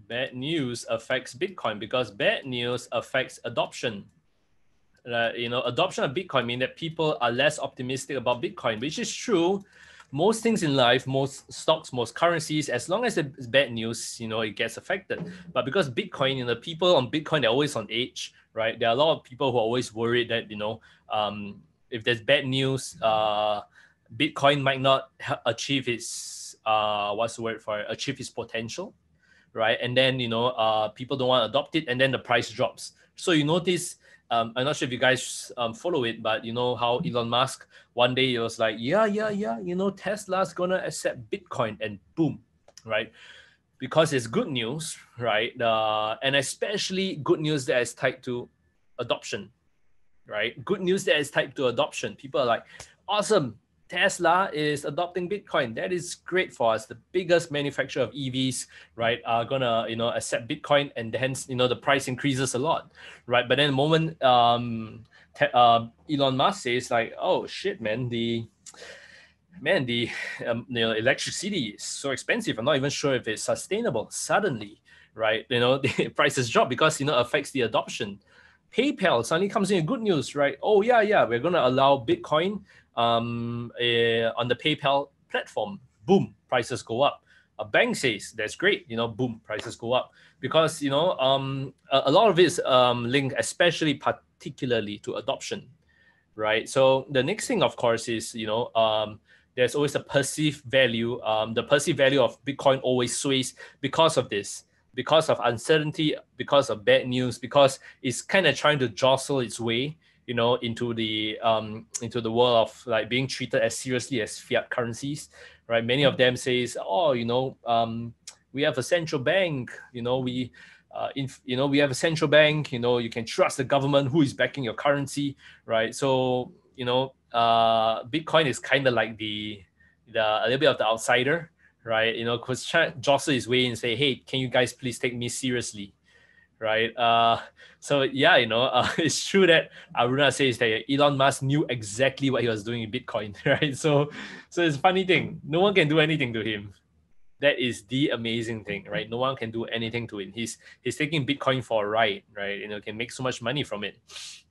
Bad news affects Bitcoin because bad news affects adoption. Uh, you know, adoption of Bitcoin mean that people are less optimistic about Bitcoin, which is true. Most things in life, most stocks, most currencies, as long as it's bad news, you know, it gets affected. But because Bitcoin, you know, people on Bitcoin, they're always on edge, right? There are a lot of people who are always worried that, you know, um, if there's bad news, uh, Bitcoin might not achieve its uh, what's the word for it? Achieve its potential, right? And then you know, uh, people don't want to adopt it, and then the price drops. So you notice. Um, I'm not sure if you guys um, follow it, but you know how Elon Musk one day it was like, yeah, yeah, yeah, you know, Tesla's gonna accept Bitcoin, and boom, right? Because it's good news, right? Uh, and especially good news that is tied to adoption, right? Good news that is tied to adoption. People are like, awesome, Tesla is adopting Bitcoin. That is great for us. The biggest manufacturer of EVs, right, are gonna you know accept Bitcoin, and hence you know the price increases a lot, right? But then the moment um, te- uh, Elon Musk says like, oh shit, man, the man the um, you know electricity is so expensive. I'm not even sure if it's sustainable. Suddenly, right, you know the prices drop because you know affects the adoption PayPal suddenly comes in good news, right? Oh yeah, yeah, we're gonna allow Bitcoin um, uh, on the PayPal platform. Boom, prices go up. A bank says that's great, you know, boom, prices go up because you know um, a, a lot of it is um, linked, especially particularly to adoption, right? So the next thing, of course, is you know um, there's always a perceived value. Um, the perceived value of Bitcoin always sways because of this because of uncertainty, because of bad news, because it's kind of trying to jostle its way, you know, into the um into the world of like being treated as seriously as fiat currencies, right? Many of them says, oh, you know, um, we have a central bank. You know, we uh, in, you know, we have a central bank, you know, you can trust the government who is backing your currency, right? So, you know, uh, Bitcoin is kind of like the, the, a little bit of the outsider, right? You know, because jostle his way and say, hey, can you guys please take me seriously? Right. Uh, so yeah, you know, uh, it's true that Aruna says that Elon Musk knew exactly what he was doing in Bitcoin, right? So, so it's funny thing. No one can do anything to him, that is the amazing thing, right? No one can do anything to it. He's he's taking Bitcoin for a ride, right? You know, can make so much money from it,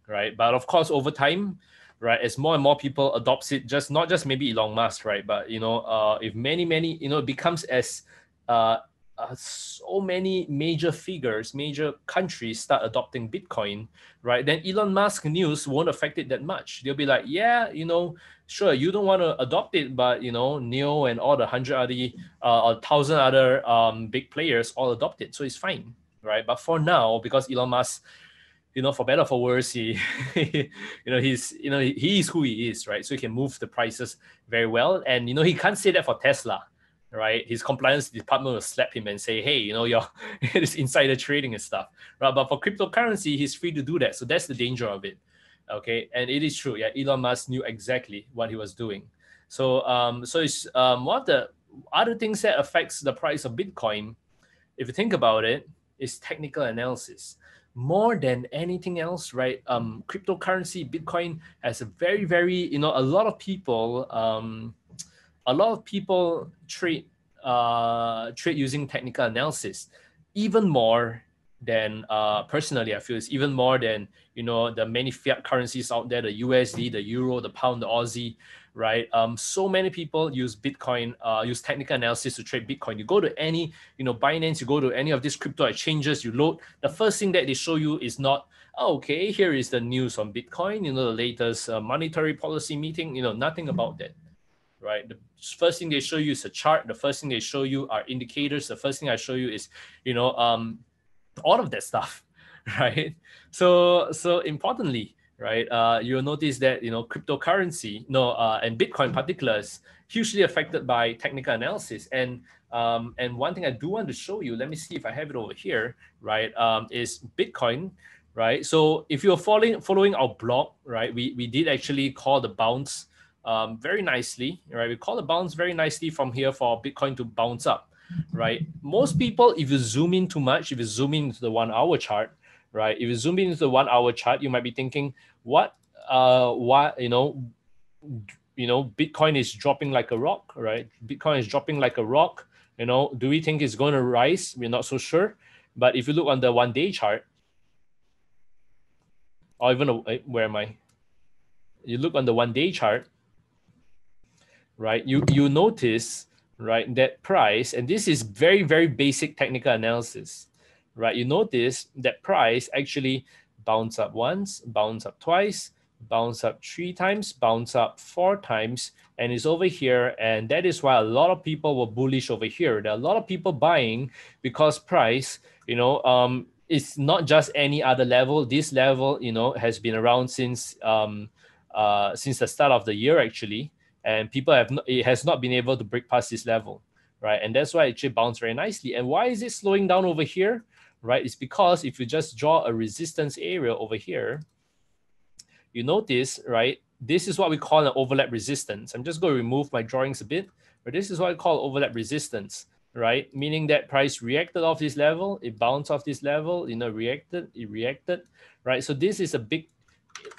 right? But of course, over time, right, as more and more people adopts it, just not just maybe Elon Musk, right? But you know, uh, if many many, you know, it becomes as uh, uh, so many major figures, major countries start adopting Bitcoin, right? Then Elon Musk news won't affect it that much. They'll be like, yeah, you know, sure, you don't want to adopt it, but you know, Neo and all the hundred other, uh, thousand other um, big players all adopt it, so it's fine, right? But for now, because Elon Musk, you know, for better for worse, he, you know, he's, you know, he is who he is, right? So he can move the prices very well, and you know, he can't say that for Tesla right? His compliance department will slap him and say, hey, you know, you're this insider trading and stuff, right? But for cryptocurrency, he's free to do that. So that's the danger of it. Okay. And it is true. Yeah. Elon Musk knew exactly what he was doing. So um, so it's um one of the other things that affects the price of Bitcoin, if you think about it, is technical analysis. More than anything else, right? Um, cryptocurrency, Bitcoin has a very, very, you know, a lot of people um a lot of people trade uh, trade using technical analysis, even more than uh, personally I feel it's even more than you know the many fiat currencies out there, the USD, the Euro, the Pound, the Aussie, right? Um, so many people use Bitcoin, uh, use technical analysis to trade Bitcoin. You go to any, you know, Binance, you go to any of these crypto exchanges, you load. The first thing that they show you is not, oh, okay, here is the news on Bitcoin, you know, the latest uh, monetary policy meeting, you know, nothing about that right? The first thing they show you is a chart. The first thing they show you are indicators. The first thing I show you is, you know, um, all of that stuff, right? So, so importantly, right, uh, you'll notice that you know cryptocurrency, no, uh, and Bitcoin in particular is hugely affected by technical analysis. And um, and one thing I do want to show you, let me see if I have it over here, right, um, is Bitcoin right? So if you're following following our blog, right, we we did actually call the bounce um, very nicely, right? We call the bounce very nicely from here for Bitcoin to bounce up, right? Most people, if you zoom in too much, if you zoom into the one hour chart, right? If you zoom into the one hour chart, you might be thinking, what, uh, what, you know, you know, Bitcoin is dropping like a rock, right? Bitcoin is dropping like a rock. You know, do we think it's going to rise? We're not so sure. But if you look on the one day chart, or even a, where am I? You look on the one day chart, right? You you notice right that price, and this is very very basic technical analysis, right? You notice that price actually bounce up once, bounce up twice, bounce up three times, bounce up four times, and it's over here. And that is why a lot of people were bullish over here. There are a lot of people buying because price, you know, um, it's not just any other level. This level, you know, has been around since um, uh, since the start of the year actually and people have not, it has not been able to break past this level, right? And that's why it actually bounced very nicely. And why is it slowing down over here, right? It's because if you just draw a resistance area over here, you notice, right? This is what we call an overlap resistance. I'm just going to remove my drawings a bit, but this is what I call overlap resistance, right? Meaning that price reacted off this level, it bounced off this level, you know, reacted, it reacted, right? So this is a big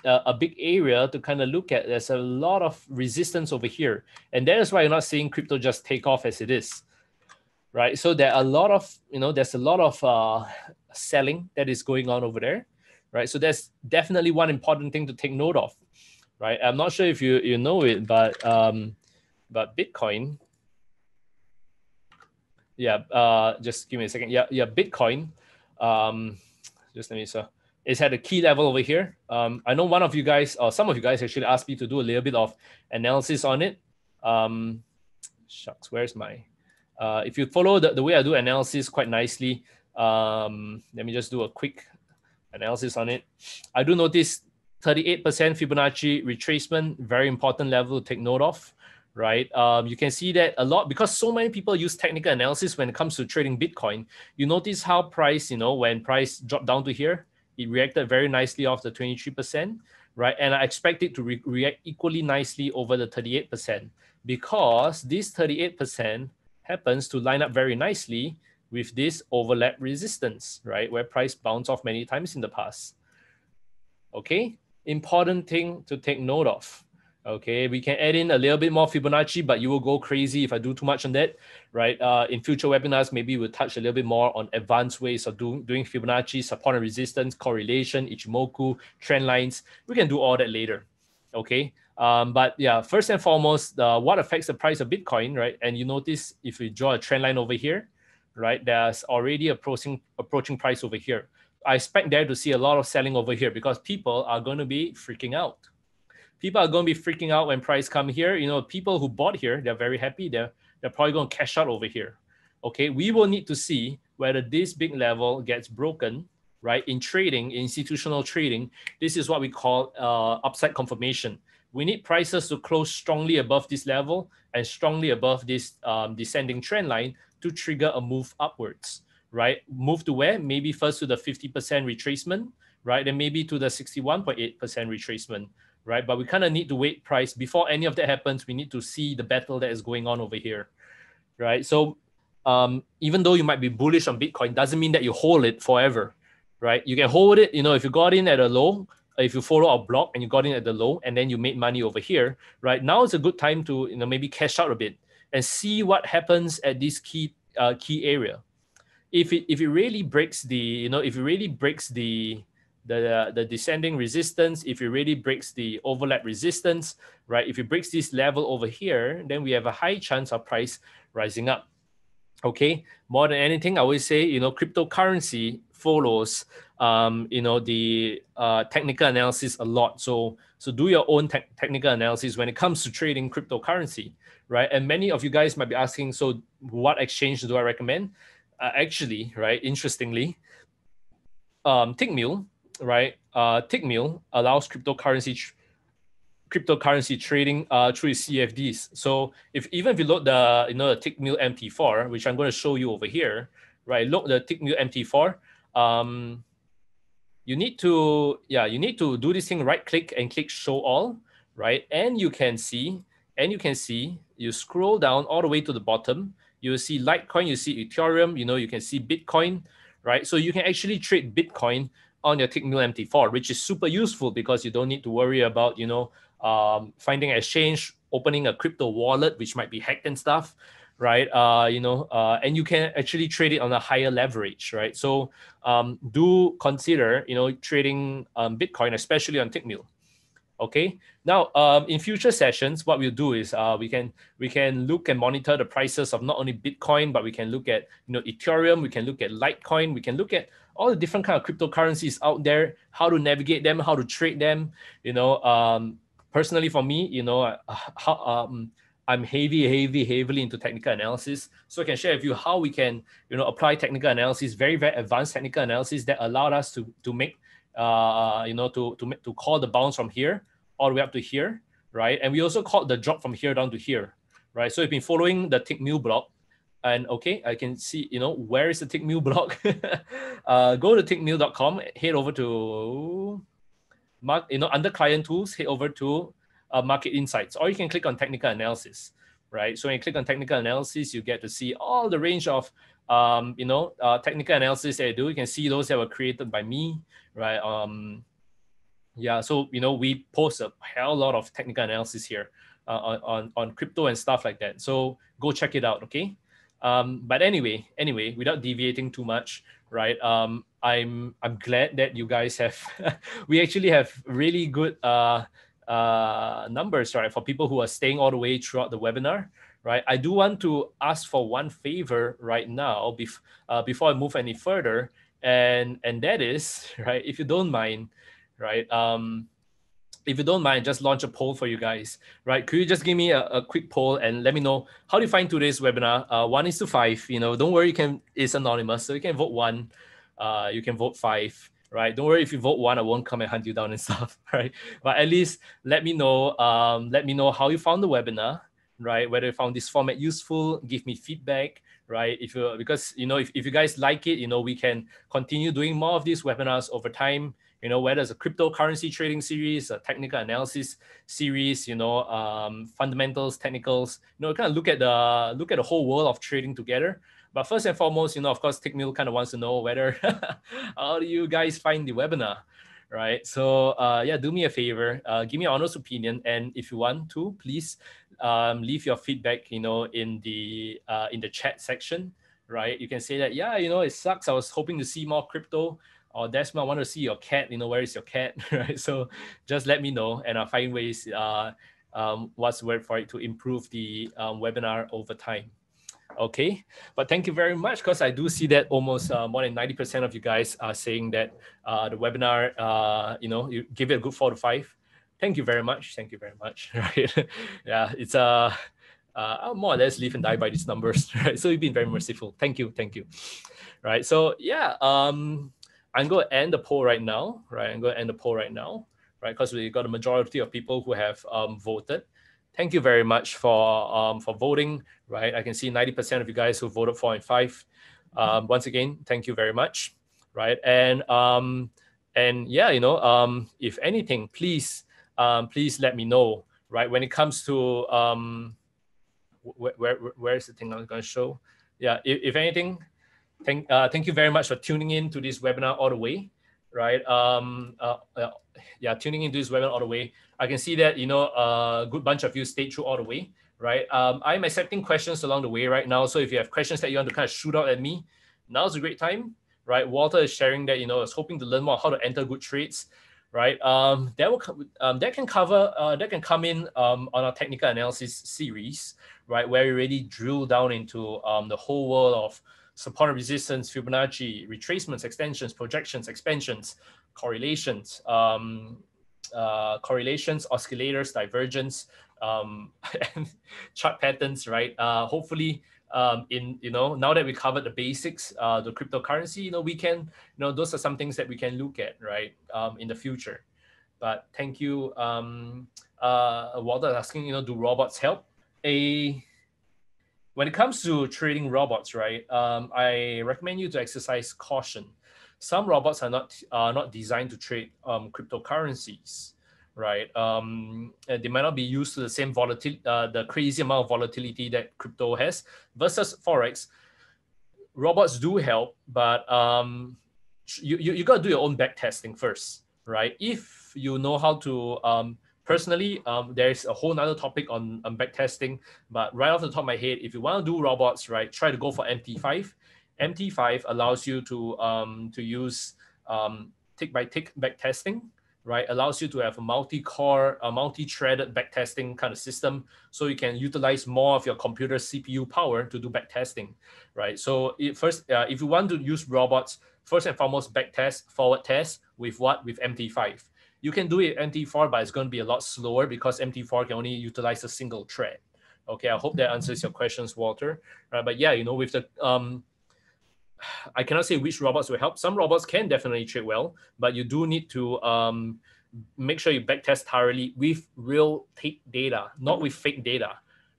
a, big area to kind of look at. There's a lot of resistance over here. And that is why you're not seeing crypto just take off as it is. Right. So there are a lot of, you know, there's a lot of uh, selling that is going on over there. Right. So that's definitely one important thing to take note of. Right. I'm not sure if you, you know it, but um, but Bitcoin. Yeah, uh, just give me a second. Yeah, yeah, Bitcoin. Um, just let me so is at a key level over here. Um, I know one of you guys, or some of you guys actually asked me to do a little bit of analysis on it. Um, shucks, where's my, uh, if you follow the, the way I do analysis quite nicely, um, let me just do a quick analysis on it. I do notice 38% Fibonacci retracement, very important level to take note of, right? Um, you can see that a lot because so many people use technical analysis when it comes to trading Bitcoin. You notice how price, you know, when price dropped down to here, it reacted very nicely off the 23%, right? And I expect it to re react equally nicely over the 38% because this 38% happens to line up very nicely with this overlap resistance, right? Where price bounced off many times in the past. Okay, important thing to take note of. Okay, we can add in a little bit more Fibonacci, but you will go crazy if I do too much on that, right? Uh, in future webinars, maybe we'll touch a little bit more on advanced ways of do, doing Fibonacci, support and resistance, correlation, Ichimoku, trend lines. We can do all that later, okay? Um, but yeah, first and foremost, uh, what affects the price of Bitcoin, right? And you notice if we draw a trend line over here, right, there's already approaching approaching price over here. I expect there to see a lot of selling over here because people are going to be freaking out people are going to be freaking out when price come here. You know, people who bought here, they're very happy. They're they're probably going to cash out over here. Okay, we will need to see whether this big level gets broken, right? In trading, institutional trading, this is what we call uh, upside confirmation. We need prices to close strongly above this level and strongly above this um, descending trend line to trigger a move upwards, right? Move to where? Maybe first to the 50% retracement, right? Then maybe to the 61.8% retracement right? But we kind of need to wait price before any of that happens. We need to see the battle that is going on over here, right? So um, even though you might be bullish on Bitcoin, doesn't mean that you hold it forever, right? You can hold it. You know, if you got in at a low, if you follow a block and you got in at the low, and then you made money over here, right? Now is a good time to you know maybe cash out a bit and see what happens at this key uh, key area. If it if it really breaks the you know if it really breaks the the, the descending resistance, if it really breaks the overlap resistance, right? If it breaks this level over here, then we have a high chance of price rising up. Okay, more than anything, I always say, you know, cryptocurrency follows, um, you know, the uh, technical analysis a lot. So, so do your own te technical analysis when it comes to trading cryptocurrency, right? And many of you guys might be asking, so what exchange do I recommend? Uh, actually, right, interestingly, um, Tickmill right? Uh, Tickmill allows cryptocurrency tr- cryptocurrency trading uh, through CFDs. So if even if you look the you know the Tickmill MT4, which I'm going to show you over here, right? Look the Tickmill MT4. Um, you need to yeah you need to do this thing right click and click show all right and you can see and you can see you scroll down all the way to the bottom you see litecoin you see ethereum you know you can see bitcoin right so you can actually trade bitcoin on your Tickmill MT4, which is super useful because you don't need to worry about, you know, um, finding exchange, opening a crypto wallet, which might be hacked and stuff, right? Uh, you know, uh, and you can actually trade it on a higher leverage, right? So um, do consider, you know, trading um, Bitcoin, especially on Tickmill. Okay. Now, um, in future sessions, what we'll do is uh, we can we can look and monitor the prices of not only Bitcoin, but we can look at you know Ethereum, we can look at Litecoin, we can look at all the different kind of cryptocurrencies out there, how to navigate them, how to trade them. You know, um, personally for me, you know, uh, how, um, I'm heavy, heavy, heavily into technical analysis. So I can share with you how we can, you know, apply technical analysis, very, very advanced technical analysis that allowed us to to make, uh, you know, to to to call the bounce from here all the way up to here, right? And we also called the drop from here down to here, right? So you've been following the Tickmill blog, and okay, I can see, you know, where is the Tickmill blog? uh, go to tickmill.com, head over to, mark, you know, under client tools, head over to uh, market insights, or you can click on technical analysis, right? So when you click on technical analysis, you get to see all the range of, um, you know, uh, technical analysis that I do. You can see those that were created by me, right? Um, yeah, so, you know, we post a hell lot of technical analysis here uh, on, on crypto and stuff like that. So go check it out, okay? Um, but anyway, anyway, without deviating too much, right? Um, I'm I'm glad that you guys have we actually have really good uh, uh, numbers, right? For people who are staying all the way throughout the webinar, right? I do want to ask for one favor right now bef- uh, before I move any further, and and that is right. If you don't mind, right? Um, if you don't mind, just launch a poll for you guys, right? Could you just give me a, a quick poll and let me know how do you find today's webinar? Uh, one is to five, you know, don't worry, you can, it's anonymous. So you can vote one, uh, you can vote five, right? Don't worry if you vote one, I won't come and hunt you down and stuff, right? But at least let me know, um, let me know how you found the webinar, right? Whether you found this format useful, give me feedback, right? If you because you know if, if you guys like it, you know we can continue doing more of these webinars over time. You know whether it's a cryptocurrency trading series, a technical analysis series, you know um, fundamentals, technicals. You know kind of look at the look at the whole world of trading together. But first and foremost, you know of course Tickmill kind of wants to know whether how do you guys find the webinar? right? So uh, yeah, do me a favor, uh, give me an honest opinion, and if you want to, please um, leave your feedback, you know, in the uh, in the chat section, right? You can say that, yeah, you know, it sucks. I was hoping to see more crypto. Or Desmond, I want to see your cat. You know, where is your cat, right? So just let me know, and I'll find ways. Uh, um, what's the word for it to improve the um, webinar over time. Okay? But thank you very much because i do see that almost uh, more than 90% of you guys are saying that uh, the webinar uh, you know you give it a good four to five. Thank you very much. Thank you very much right? Yeah it's uh, uh I'll more or less live and die by these numbers right? So you've been very merciful. Thank you. Thank you. Right so yeah um i'm going to end the poll right now right i'm going to end the poll right now right because we got a majority of people who have um, voted thank you very much for um, for voting. Right, I can see 90% of you guys who voted four and five. Um, once again, thank you very much. Right, and um, and yeah, you know, um, if anything, please um, please let me know. Right, when it comes to um, where where, where is the thing I'm going to show? Yeah, if, if anything, thank uh, thank you very much for tuning in to this webinar all the way. Right, um, uh, uh, yeah, tuning into this webinar all the way. I can see that, you know, a good bunch of you stayed through all the way, right? Um, I'm accepting questions along the way right now. So if you have questions that you want to kind of shoot out at me, now's a great time, right? Walter is sharing that, you know, is hoping to learn more how to enter good trades, right? Um, that will um, that can cover uh, that can come in um, on our technical analysis series, right? Where we really drill down into um, the whole world of support resistance, Fibonacci, retracements, extensions, projections, expansions, correlations, um, uh, correlations, oscillators, divergence, um, and chart patterns, right? Uh, hopefully, um, in you know now that we covered the basics, uh, the cryptocurrency, you know we can, you know those are some things that we can look at, right, um, in the future. But thank you, um, uh, Walter asking, you know, do robots help? A when it comes to trading robots, right, um, I recommend you to exercise caution some robots are not are not designed to trade um, cryptocurrencies, right? Um, they might not be used to the same volatility, uh, the crazy amount of volatility that crypto has versus forex. Robots do help, but um, you, you, you got to do your own back testing first, right? If you know how to um, personally um, there's a whole nother topic on, on back testing but right off the top of my head if you want to do robots right try to go for mt5 MT5 allows you to um, to use um, tick by tick back testing, right? Allows you to have a multi-core, a multi-threaded back testing kind of system, so you can utilize more of your computer CPU power to do back testing, right? So it, first, uh, if you want to use robots, first and foremost, back test, forward test with what? With MT5. You can do it MT4, but it's going to be a lot slower because MT4 can only utilize a single thread. Okay, I hope that answers your questions, Walter. Right, but yeah, you know, with the um, I cannot say which robots will help. Some robots can definitely trade well, but you do need to um, make sure you backtest thoroughly with real tick data, not with fake data.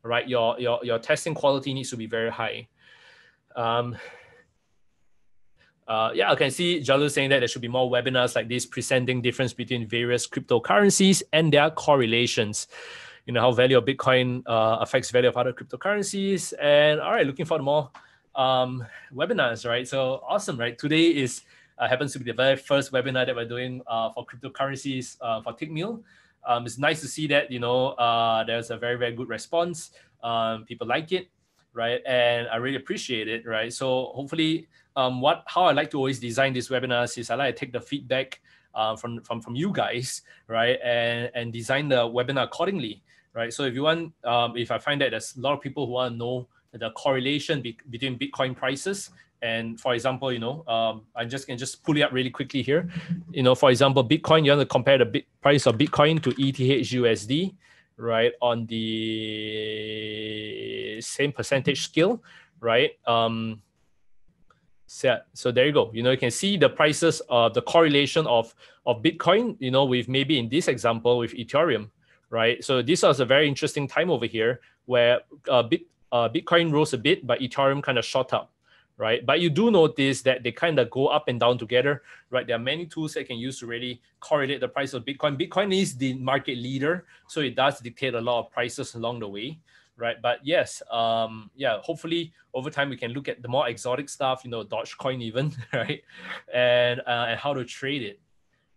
Right, your your your testing quality needs to be very high. Um, uh, yeah, I can see Jalu saying that there should be more webinars like this presenting difference between various cryptocurrencies and their correlations. You know how value of Bitcoin uh, affects value of other cryptocurrencies. And all right, looking for more um, webinars, right? So awesome, right? Today is uh, happens to be the very first webinar that we're doing uh, for cryptocurrencies uh, for Tickmill. Um, it's nice to see that you know uh, there's a very very good response. Um, people like it, right? And I really appreciate it, right? So hopefully, um, what how I like to always design these webinars is I like to take the feedback uh, from from from you guys, right? And and design the webinar accordingly, right? So if you want, um, if I find that there's a lot of people who want to know the correlation be- between Bitcoin prices. And for example, you know, um, I just can just pull it up really quickly here. You know, for example, Bitcoin, you want to compare the bit price of Bitcoin to ETH USD, right? On the same percentage scale, right? Um, so, so there you go. You know, you can see the prices of the correlation of of Bitcoin. You know, with maybe in this example with Ethereum, right? So this was a very interesting time over here where uh, bit, uh, Bitcoin rose a bit, but Ethereum kind of shot up, right? But you do notice that they kind of go up and down together, right? There are many tools that can use to really correlate the price of Bitcoin. Bitcoin is the market leader, so it does dictate a lot of prices along the way, right? But yes, um, yeah, hopefully over time we can look at the more exotic stuff, you know, Dogecoin even, right? And uh, and how to trade it,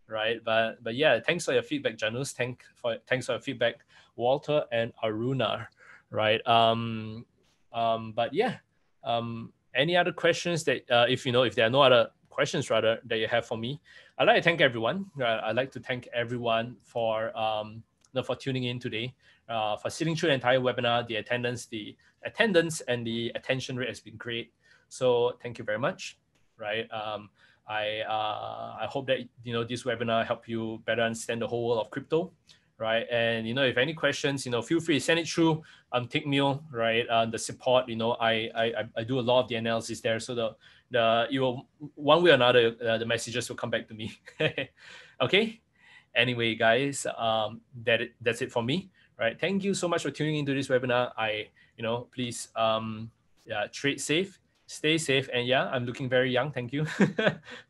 right? But but yeah, thanks for your feedback, Janus. Thank for thanks for your feedback, Walter and Aruna, right? Um, um, but yeah, um, any other questions that uh, if you know if there are no other questions rather that you have for me, I'd like to thank everyone. Uh, I'd like to thank everyone for um, you know, for tuning in today uh, for sitting through the entire webinar. The attendance, the attendance, and the attention rate has been great. So thank you very much. Right. Um, I uh, I hope that you know this webinar help you better understand the whole world of crypto. Right. And you know, if any questions, you know, feel free to send it through um Tickmill, right? Uh, the support, you know, I, I I do a lot of the analysis there. So the the you will one way or another uh, the messages will come back to me. okay. Anyway, guys, um, that that's it for me right? Thank you so much for tuning into this webinar. I, you know, please um, yeah, trade safe, stay safe, and yeah, I'm looking very young. Thank you.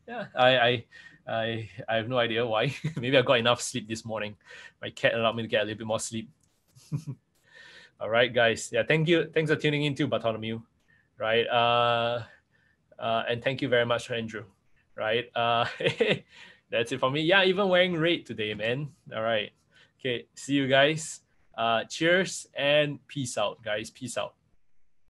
yeah, I, I, I, I have no idea why. Maybe I got enough sleep this morning. My cat allowed me to get a little bit more sleep. All right, guys. Yeah, thank you. Thanks for tuning in to Bartholomew. Right. Uh, uh, and thank you very much, Andrew. Right. Uh, that's it for me. Yeah, even wearing red today, man. All right. Okay. See you guys. Uh, cheers and peace out, guys. Peace out.